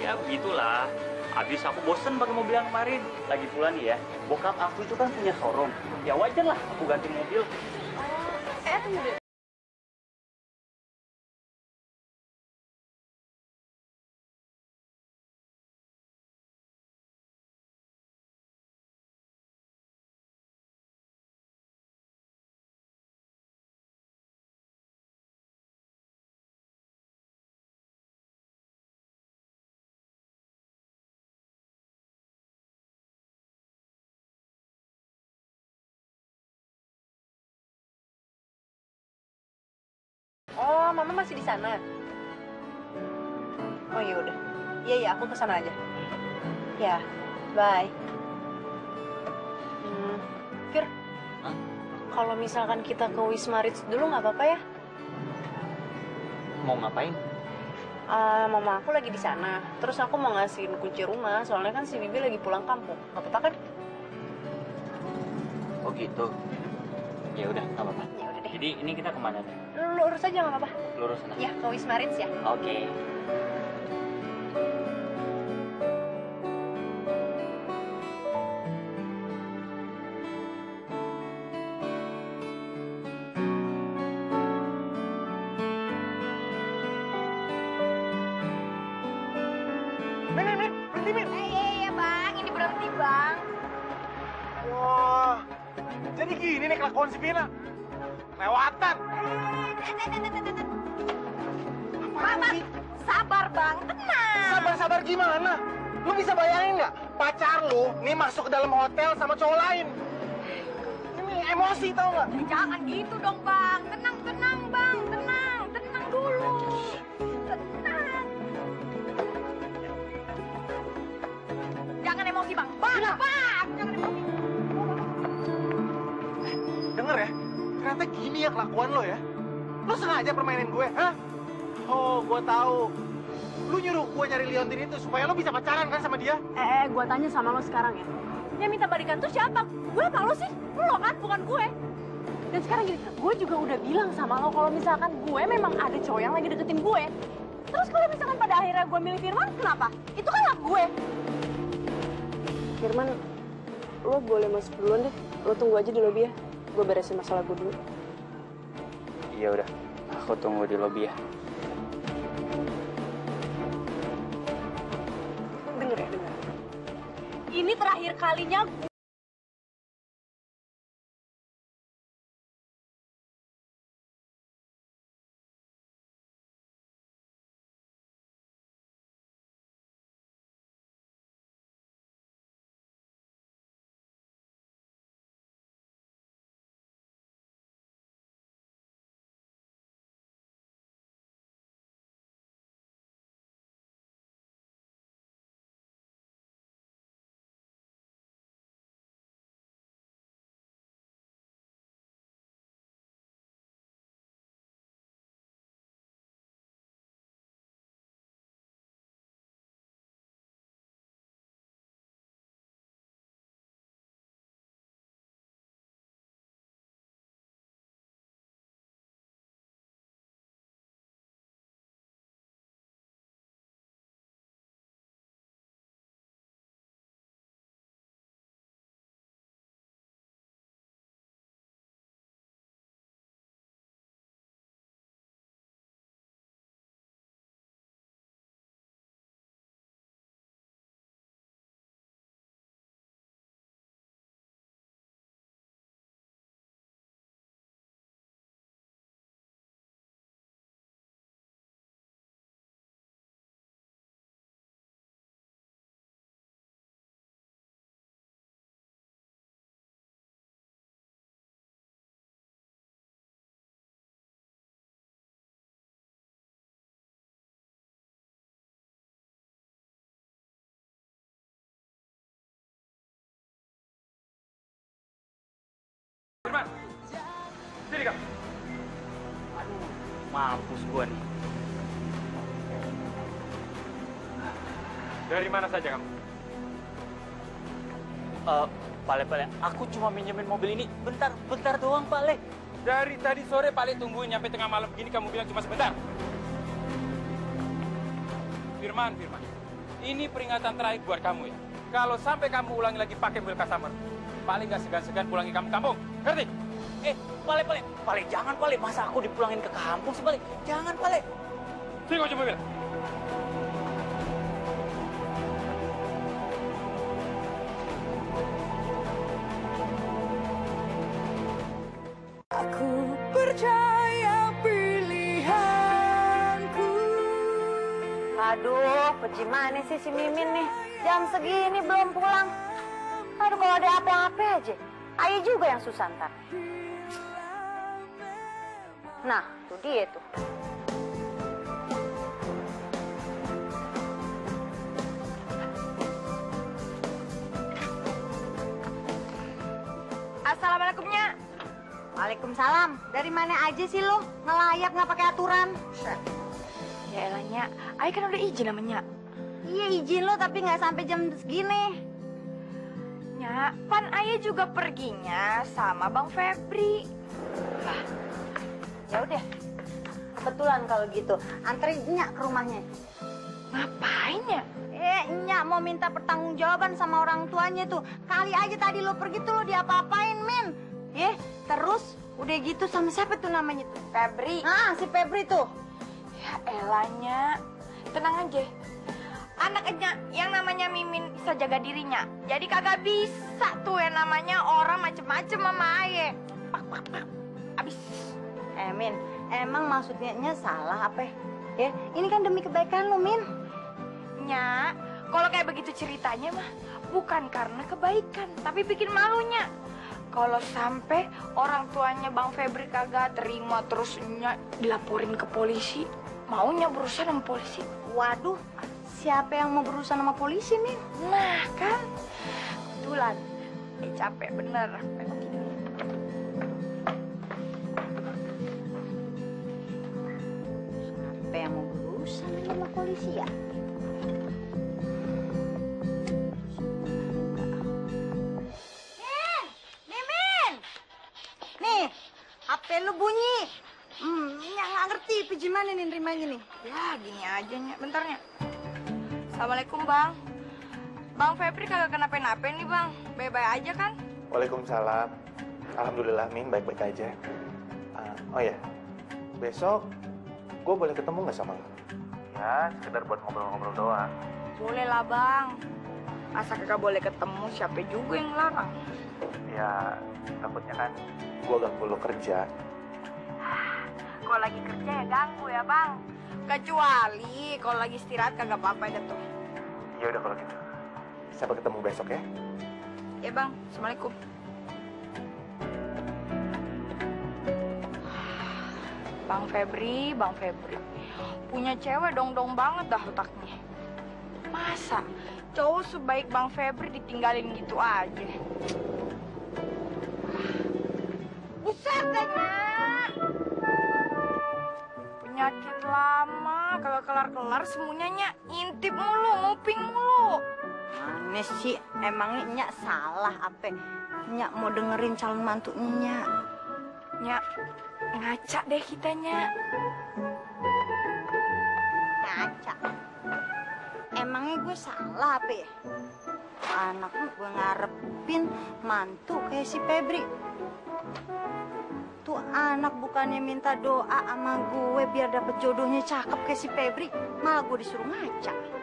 Ya begitulah. Habis aku bosen pakai mobil yang kemarin. Lagi pula nih ya, bokap aku itu kan punya showroom. Ya wajar lah aku ganti mobil. Deh. Mama masih di sana. Oh iya udah. Iya iya, aku ke sana aja. Ya, bye. Hmm, Fir, kalau misalkan kita ke Wisma Ritz dulu nggak apa-apa ya? Mau ngapain? Ah, mama aku lagi di sana. Terus aku mau ngasihin kunci rumah, soalnya kan si Bibi lagi pulang kampung. Nggak apa-apa kan? Oh gitu. Ya udah, nggak apa-apa. Ya udah deh. Jadi ini kita ke mana? Lu lurus aja nggak apa-apa. Lurus sana. Ya, ke Wisma Ritz ya. Oke. Min. Eh, iya, iya, Bang. Ini berhenti, Bang. Wah, jadi gini nih kelakuan si Vina. Dalam hotel sama cowok lain. Ini emosi tau nggak? Jangan gitu dong, Bang. Tenang, tenang, Bang. Tenang, tenang dulu. Tenang. Jangan emosi, Bang. Bang, Bang. Jangan emosi. Denger ya, ternyata gini ya kelakuan lo ya. Lu sengaja permainin gue, hah? Oh, gue tahu. Lu nyuruh gue nyari Leontin itu supaya lo bisa pacaran kan sama dia? Eh, eh gue tanya sama lo sekarang ya. Yang minta balikan tuh siapa? Gue apa lo sih? Lo kan, bukan gue. Dan sekarang gini, gue juga udah bilang sama lo kalau misalkan gue memang ada cowok yang lagi deketin gue. Terus kalau misalkan pada akhirnya gue milih Firman, kenapa? Itu kan hak gue. Firman, lo boleh masuk duluan deh. Lo tunggu aja di lobi ya. Gue beresin masalah gue dulu. Iya udah. Aku tunggu di lobi ya. Terakhir kalinya Mampus gua nih. Dari mana saja kamu? Eh, Pale, Pale, aku cuma minjemin mobil ini bentar, bentar doang, Pale. Dari tadi sore Pak Le tungguin nyampe tengah malam begini kamu bilang cuma sebentar. Firman, Firman. Ini peringatan terakhir buat kamu ya. Kalau sampai kamu ulangi lagi pakai mobil customer, paling nggak segan-segan pulangi kamu kampung. Ngerti? Eh, Pale, Pale, Pale, jangan, Pale. Masa aku dipulangin ke kampung sih, Pale? Jangan, Pale. Sini kunci mobil. Aku percaya pilihanku Aduh, pergi mana sih si Mimin nih? Jam segini belum pulang. Aduh, kalau ada apa-apa aja. Ayo juga yang susah ntar. Nah, tuh dia tuh. Assalamualaikum, Nya. Waalaikumsalam. Dari mana aja sih lo? Ngelayap nggak pakai aturan? Ya elah, Nya. Ayah kan udah izin sama Nya. Iya izin lo tapi nggak sampai jam segini. Nya, pan ayah juga perginya sama Bang Febri. Ya udah. Kebetulan kalau gitu. Anterin Nyak ke rumahnya. Ngapain ya? Eh, Nyak mau minta pertanggungjawaban sama orang tuanya tuh. Kali aja tadi lo pergi tuh lo diapa-apain, Min. Eh, terus udah gitu sama siapa tuh namanya tuh? Febri. Ah, si Febri tuh. Ya elahnya. Tenang aja. Anaknya yang namanya Mimin bisa jaga dirinya. Jadi kagak bisa tuh yang namanya orang macem-macem sama Aye. Pak, pak, pak. Abis. Eh, Min, emang maksudnya Nya salah apa? Ya, ini kan demi kebaikan lo, Min. Nya, kalau kayak begitu ceritanya mah bukan karena kebaikan, tapi bikin malunya. Kalau sampai orang tuanya Bang Febri kagak terima terus Nya dilaporin ke polisi, maunya berusaha sama polisi. Waduh, siapa yang mau berurusan sama polisi, Min? Nah kan, kebetulan. Eh capek bener. Polisi ya? Min! Mimin! Nih, HP lu bunyi. Hmm, Nya nggak ngerti gimana nih nerimanya nih. Ya gini aja Nya, bentar Nya. Assalamualaikum Bang. Bang Febri kagak kenapa-napa nih Bang. Baik-baik aja kan? Waalaikumsalam. Alhamdulillah Min baik-baik aja. Ah, oh ya, besok gue boleh ketemu nggak sama lo? Ya, sekedar buat ngobrol-ngobrol doang. Boleh lah Bang. Masa kagak boleh ketemu siapa juga yang larang? Ya, takutnya kan gue ganggu lo kerja. Kalau lagi kerja ya ganggu ya Bang. Kecuali kalau lagi istirahat kagak apa-apa deh tuh. Ya udah kalau gitu. Sampai ketemu besok ya. Ya Bang, Assalamualaikum. Bang Febri, Bang Febri. Punya cewek dong-dong banget dah otaknya. Masa cowok sebaik Bang Febri ditinggalin gitu aja? Buset deh, Nyak. Penyakit lama, kagak kelar-kelar semuanya, Nyak. Intip mulu, nguping mulu. Aneh sih, emangnya Nya salah apa? Nya mau dengerin calon mantu Nya. Nyak, ngaca deh kita, Nyak. Ngaca. Emangnya gue salah apa ya? Anak gue ngarepin mantu kayak si Febri. Tuh anak bukannya minta doa sama gue biar dapet jodohnya cakep kayak si Febri, malah gue disuruh ngaca.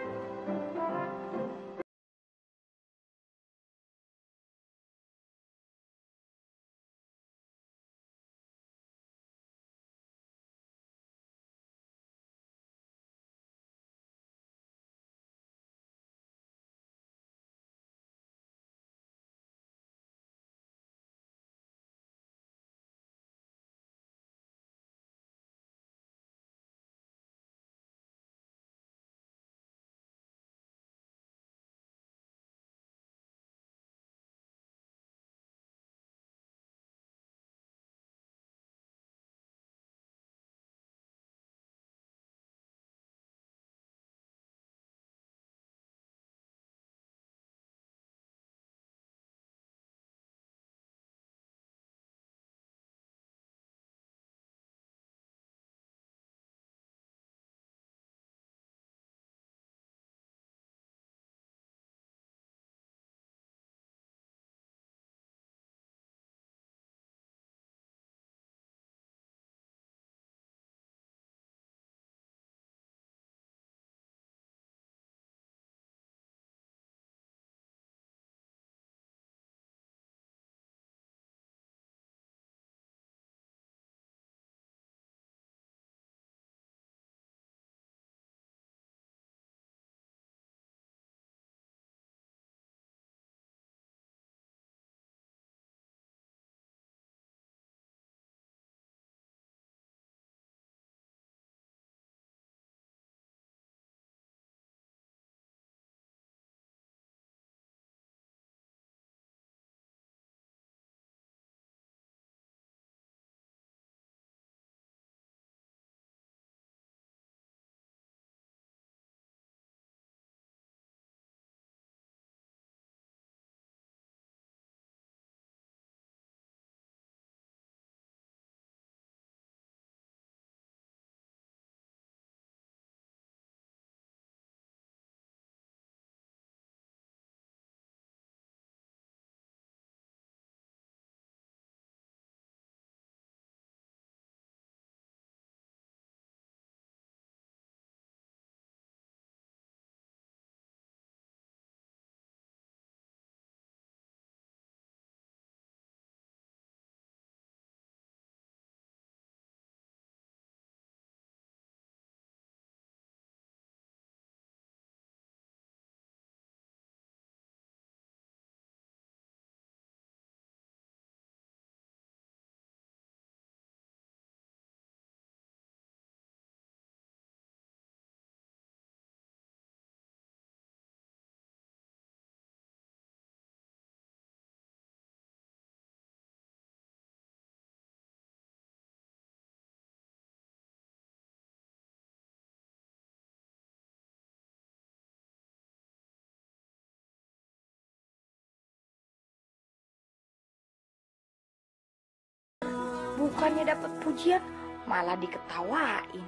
Bukannya dapat pujian, malah diketawain.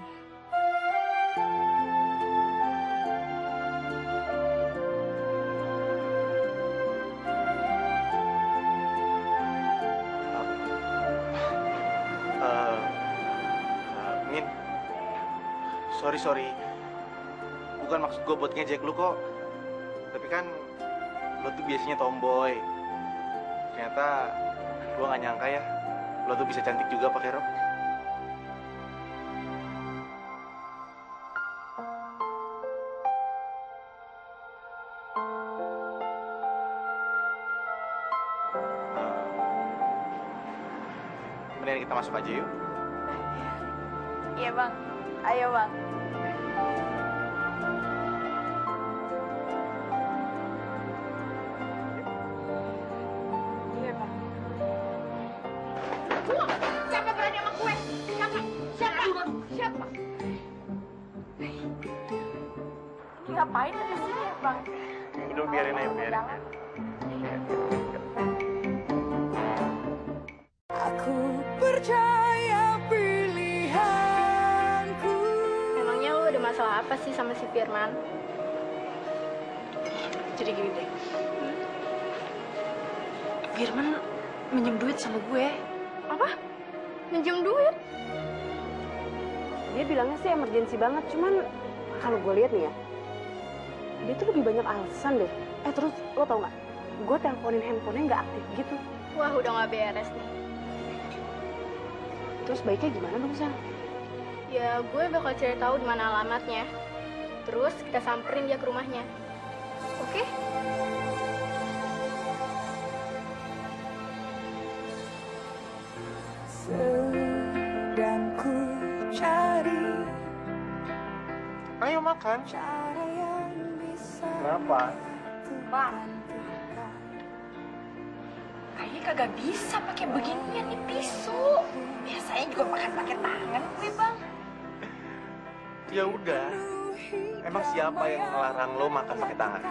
Eh, eh, sorry sorry, bukan maksud gue buat ngejek lu kok. Tapi kan lo tuh biasanya tomboy. Ternyata gue gak nyangka ya, lo tuh bisa cantik juga pakai rok. Mendingan kita masuk aja yuk. Iya bang, ayo bang. Ngapain ada sini ya bang? Udah biarin aja, biarin. Aku percaya pilihanku Emangnya lu ada masalah apa sih sama si Firman? Jadi gini deh. Firman minjem duit sama gue. Apa? Minjem duit? Dia bilangnya sih emergensi banget, cuman kalau gue lihat nih ya, dia tuh lebih banyak alasan deh. Eh terus lo tau nggak? Gue teleponin handphonenya nggak aktif gitu. Wah udah gak beres nih. Terus baiknya gimana dong Sal? Ya gue bakal cari tahu di mana alamatnya. Terus kita samperin dia ke rumahnya. Oke? Sedang ku cari Ayo makan. bisa Kenapa? Bang. Kayaknya kagak bisa pakai beginian nih pisau. Biasanya juga makan pakai tangan gue bang. Ya udah. Emang siapa yang ngelarang lo makan pakai tangan?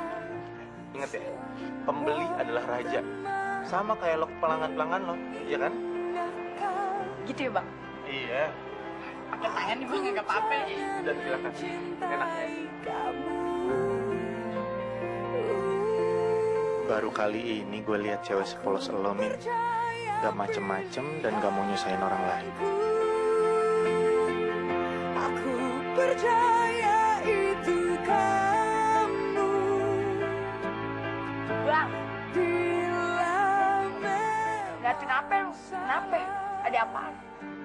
Ingat ya, pembeli adalah raja. Sama kayak lo pelanggan-pelanggan lo, iya kan? Gitu ya bang. Iya. Pakai tangan nih bang nggak apa-apa. Dan silakan. Enak Baru kali ini gue lihat cewek sepolos lo, Min. Gak macem-macem dan gak mau nyusahin orang lain. Aku percaya itu kamu Bang, ngeliatin apa lu? Kenapa? Ada apaan?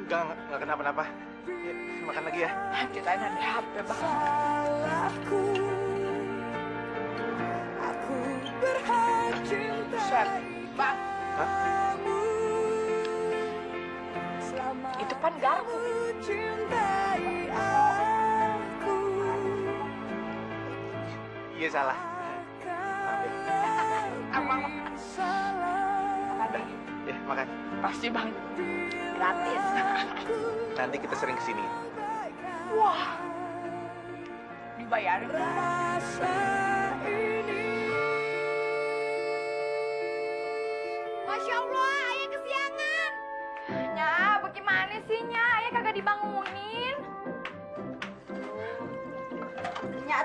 Enggak, enggak, kenapa-napa. Ya, makan lagi ya. Kirain ada HP bang. salahku Hah? Selama Itu pan garpu. Iya salah. Salah Ada. Ya, makan. Pasti bang. Gratis. Nanti kita sering ke sini. Wah. Dibayarin.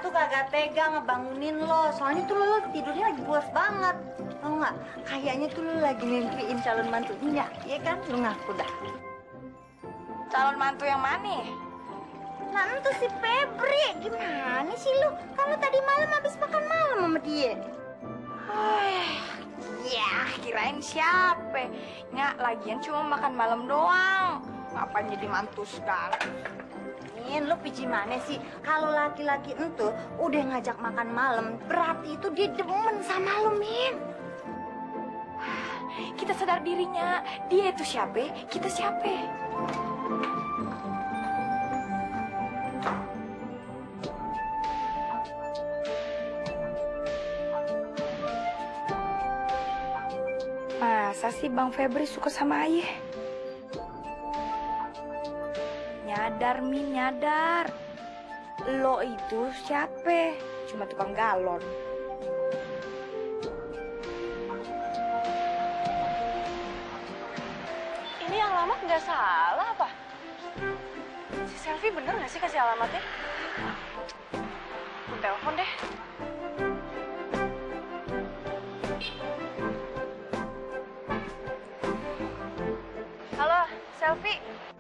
Tuh kagak tega ngebangunin lo, soalnya tuh lo tidurnya lagi puas banget. Tau nggak? Kayaknya tuh lo lagi mimpiin calon mantu Nya, iya kan? Lo ngaku dah. Calon mantu yang mana? Nah itu si Febri, gimana sih lo? Kalau tadi malam habis makan malam sama dia. Ya, kirain siapa? Nya, lagian cuma makan malam doang. Ngapain jadi mantu sekarang? Min, lo pici mana sih? Kalau laki-laki itu udah ngajak makan malam, berarti itu dia demen sama lo, Min. Kita sadar dirinya. Dia itu siapa? Kita siapa? Masa sih Bang Febri suka sama ayah? Nyadar, Min, nyadar. Lo itu siapa? Cuma tukang galon. Ini yang lama nggak salah apa? Si Selfie bener nggak sih kasih alamatnya? Aku telepon deh. Halo, Selfie.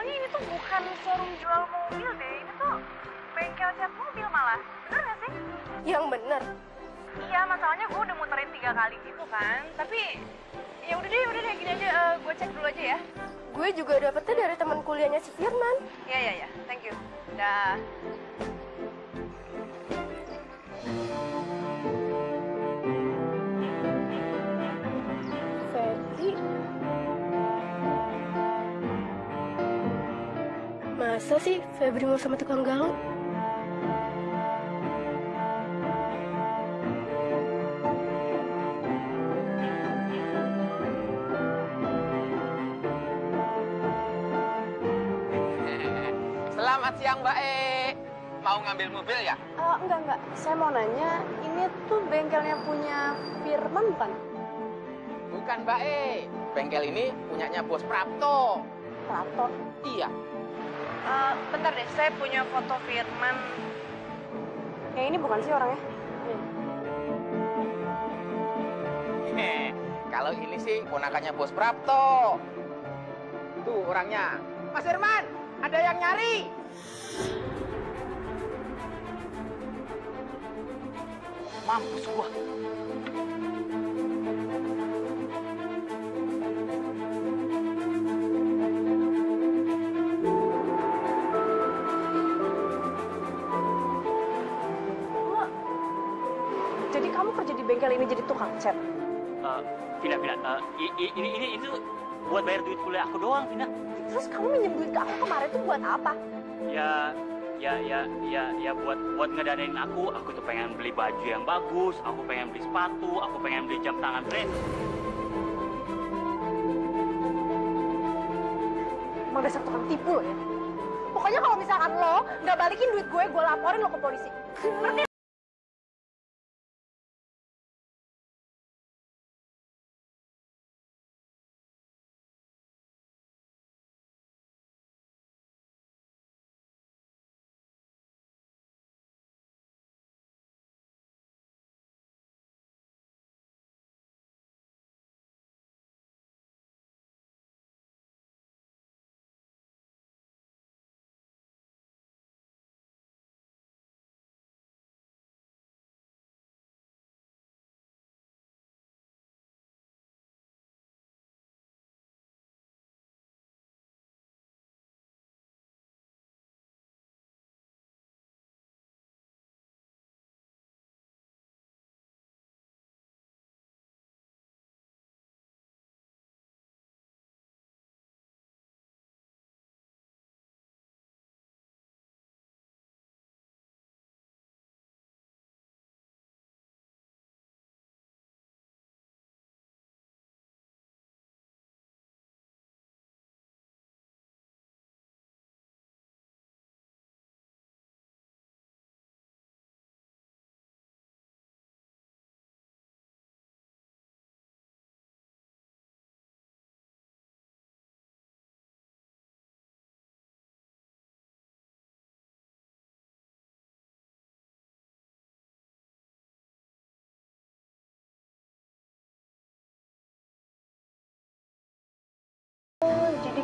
Soalnya ini tuh bukan showroom jual mobil deh. Ini tuh bengkel cat mobil malah. Bener nggak sih? Yang bener. Iya, masalahnya gue udah muterin tiga kali gitu kan. Tapi ya udah deh, udah deh gini aja. eh, gue cek dulu aja ya. Gue juga dapetnya dari teman kuliahnya si Firman. Iya, iya, iya. Thank you. Dah. Masa sih Febri mau sama tukang galau? Selamat siang Mbak E. Mau ngambil mobil ya? Eh, enggak, enggak. Saya mau nanya, ini tuh bengkelnya punya Firman bukan? Bukan Mbak E. Bengkel ini punyanya Bos Prapto. Prato. Iya. Eh, bentar deh, saya punya foto Firman. Yang ini bukan sih orangnya? Hehe, Kalau ini sih ponakannya Bos Prapto. Tuh orangnya. Mas Firman, ada yang nyari. Mampus gua. Ini tukang cat? Eh, Vina, Vina, eh, ini, ini, itu buat bayar duit kuliah aku doang, Vina. Terus kamu minjem duit ke aku kemarin tuh buat apa? Ya, ya, ya, ya, ya buat buat ngedanain aku. Aku tuh pengen beli baju yang bagus, aku pengen beli sepatu, aku pengen beli jam tangan brand. Emang dasar tukang tipu ya? Pokoknya kalau misalkan lo nggak balikin duit gue, gue laporin lo ke polisi. Ngerti?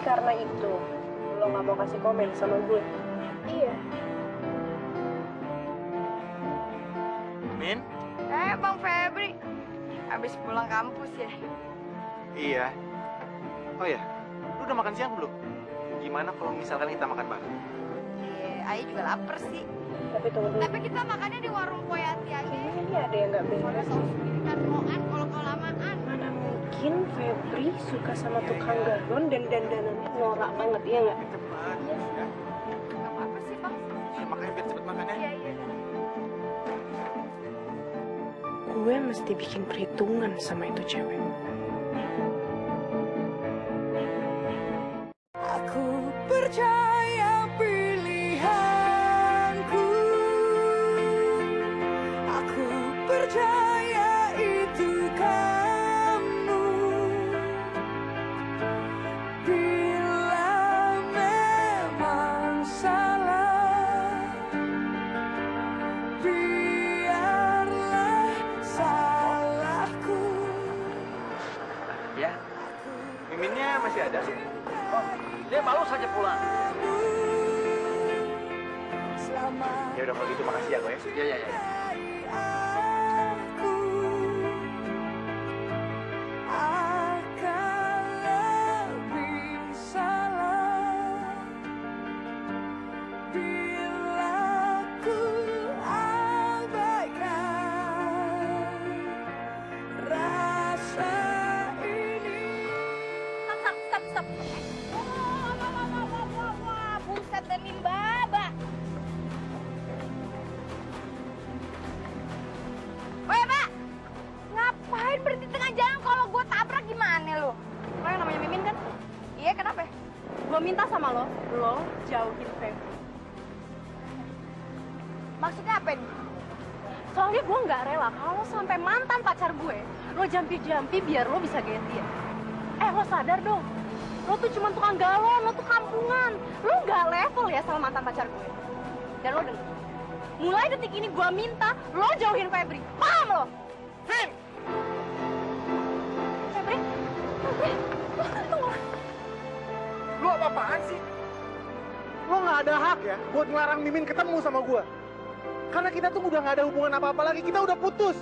Karena itu lo nggak mau kasih komen sama gue? Iya. Min? Eh, Bang Febri. Habis pulang kampus ya? Iya. Oh ya, lu udah makan siang belum? Gimana kalau misalkan kita makan bareng? Iya, Ayu juga lapar sih. Tapi tunggu dulu. Tapi kita makannya di warung Poyati aja. Ini ada yang nggak Soalnya beres. kan kalau kau mungkin Febri suka sama tukang galon dan dandanannya norak banget, iya nggak? Cepat, ya. Gak apa-apa sih, Bang. Ya, makanya biar cepet makan ya. Iya, iya. Gue mesti bikin perhitungan sama itu cewek. Lo jampi-jampi biar lo bisa gayet dia. Eh, lo sadar dong, lo tuh cuma tukang galon, lo tuh kampungan. Lo nggak level ya sama mantan pacar gue. Dan lo denger, mulai detik ini gue minta lo jauhin Febri. Paham lo? Vin! Febri? Febri? Tunggu. Lu apa-apaan sih? Lo nggak ada hak ya buat ngelarang Mimin ketemu sama gua. Karena kita tuh udah nggak ada hubungan apa-apa lagi, kita udah putus.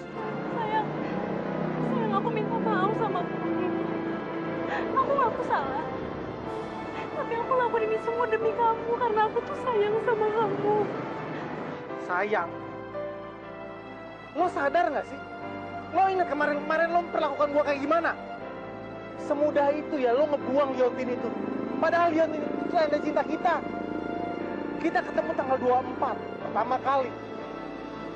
Sayang. Lo sadar nggak sih? Lo ingat kemarin-kemarin lo perlakukan gua kayak gimana? Semudah itu ya lo ngebuang Liontin itu. Padahal Liontin itu tanda cinta kita. Kita ketemu tanggal 24, pertama kali.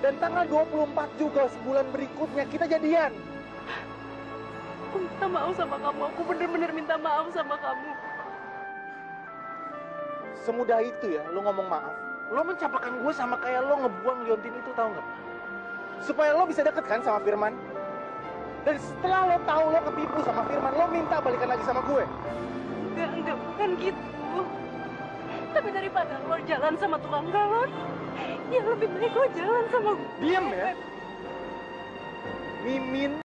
Dan tanggal 24 juga sebulan berikutnya kita jadian. Aku minta maaf sama kamu. Aku bener-bener minta maaf sama kamu. Semudah itu ya lo ngomong maaf. Lo mencapakan gue sama kayak lo ngebuang Liontin itu tahu nggak? Supaya lo bisa deket kan sama Firman. Dan setelah lo tahu lo ketipu sama Firman, lo minta balikan lagi sama gue. Enggak, enggak, bukan gitu. Tapi daripada lo jalan sama tukang galon, ya lebih baik lo jalan sama gue. Diam ya. Mimin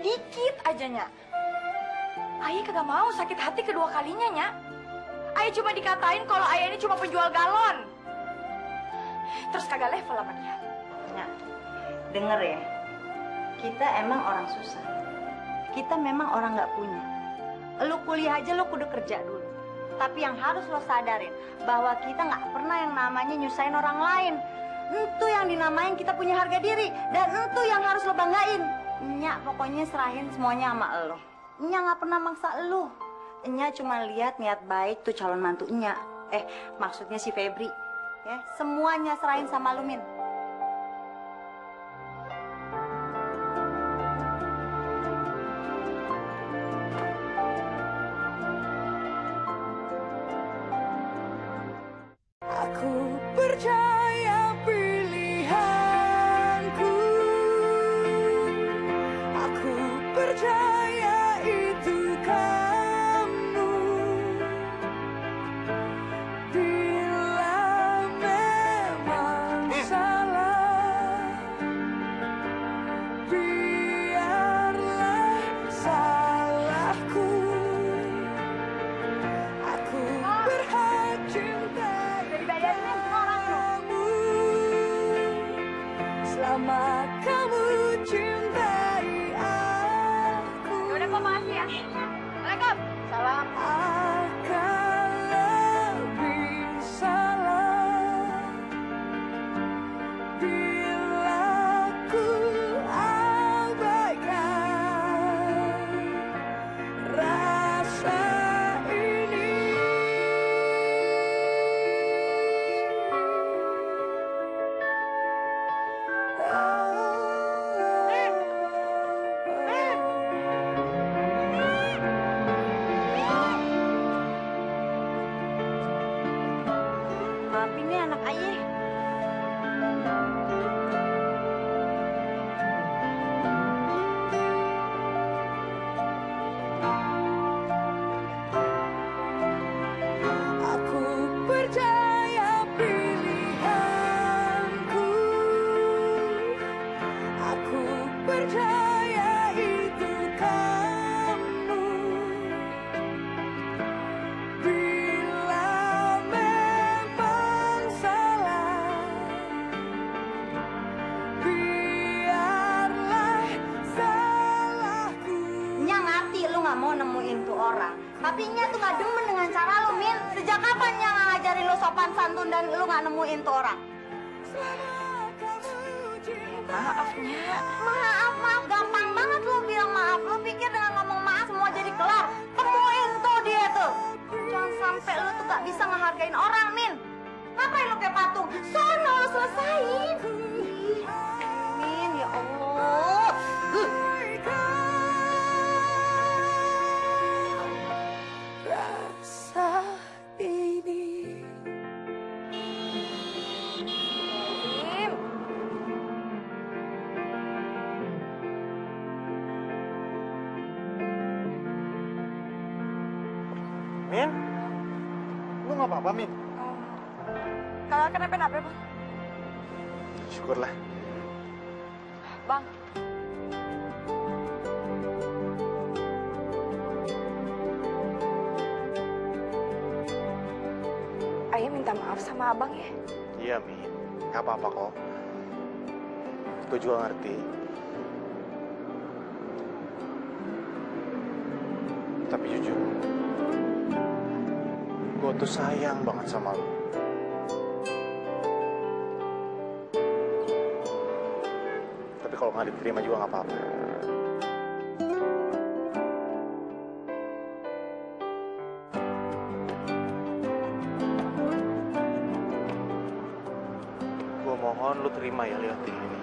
dikit aja, Nya. Ayah kagak mau sakit hati kedua kalinya, Nya. Ayah cuma dikatain kalau ayah ini cuma penjual galon. Terus kagak level sama dia. Nya, denger ya. Kita emang orang susah. Kita memang orang nggak punya. Lu kuliah aja lu kudu kerja dulu. Tapi yang harus lo sadarin bahwa kita nggak pernah yang namanya nyusahin orang lain. Itu yang dinamain kita punya harga diri dan itu yang harus lo banggain. Nya pokoknya serahin semuanya sama lo. Nya nggak pernah maksa lo. Nya cuma lihat niat baik tuh calon mantu Nya. Eh maksudnya si Febri. Ya semuanya serahin sama lu Min. Orang. Tapi Nya tuh nggak demen dengan cara lu, Min. Sejak kapan Nya nggak ngajarin lu sopan santun dan lu nggak nemuin tuh orang? Maaf, Nya. Maaf, maaf. Gampang banget lu bilang maaf. Lu pikir dengan ngomong maaf semua jadi kelar. Temuin tuh dia tuh. Jangan sampai lu tuh gak bisa ngehargain orang, Min. Ngapain lu kayak patung? Sono selesain. Kagak kenapa-napa, Bang. Syukurlah. Bang. Ayah minta maaf sama abang ya. Iya, Min. Nggak apa-apa kok. Gue juga ngerti. Tapi jujur, gue tuh sayang banget sama lo. Nggak diterima juga nggak apa-apa. Gue mohon lu terima ya Leontin ini.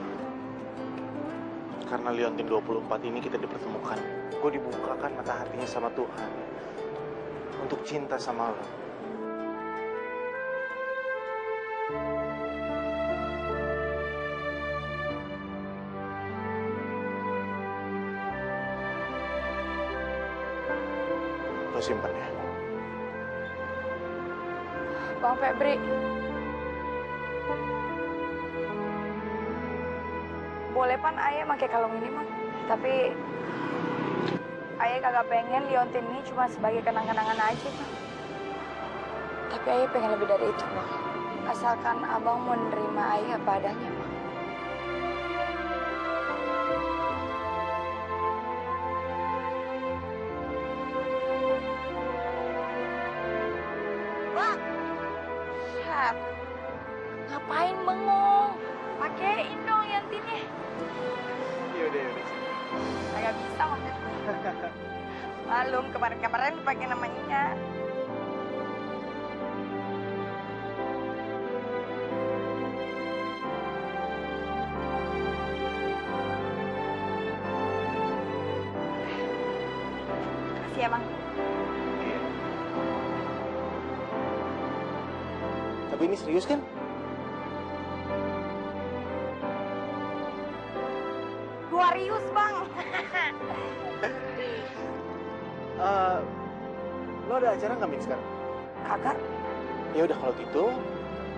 Karena Leontin 24 ini kita dipertemukan. Gue dibukakan mata hatinya sama Tuhan. Untuk cinta sama. Lo Bang Febri. Boleh pan ayah pakai kalung ini, Bang. Tapi Ayah kagak pengen Liontin ini cuma sebagai kenang-kenangan aja, Bang. Tapi Ayah pengen lebih dari itu, Bang. Asalkan Abang mau nerima Ayah apa adanya, Ya. Tapi ini serius kan? Guarius, Bang. Eh, lo ada acara nggak Min sekarang? Kagak. Ya udah kalau gitu,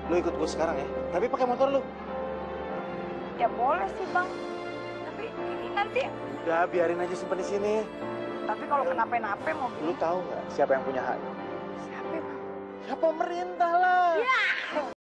lo ikut gue sekarang ya. Tapi pakai motor lo. Ya boleh sih, Bang. Tapi ini nanti Udah biarin aja simpen di sini. Tapi kalau kenapa-napa mau Lo tahu nggak siapa yang punya hak? siapa? Ya pemerintah lah.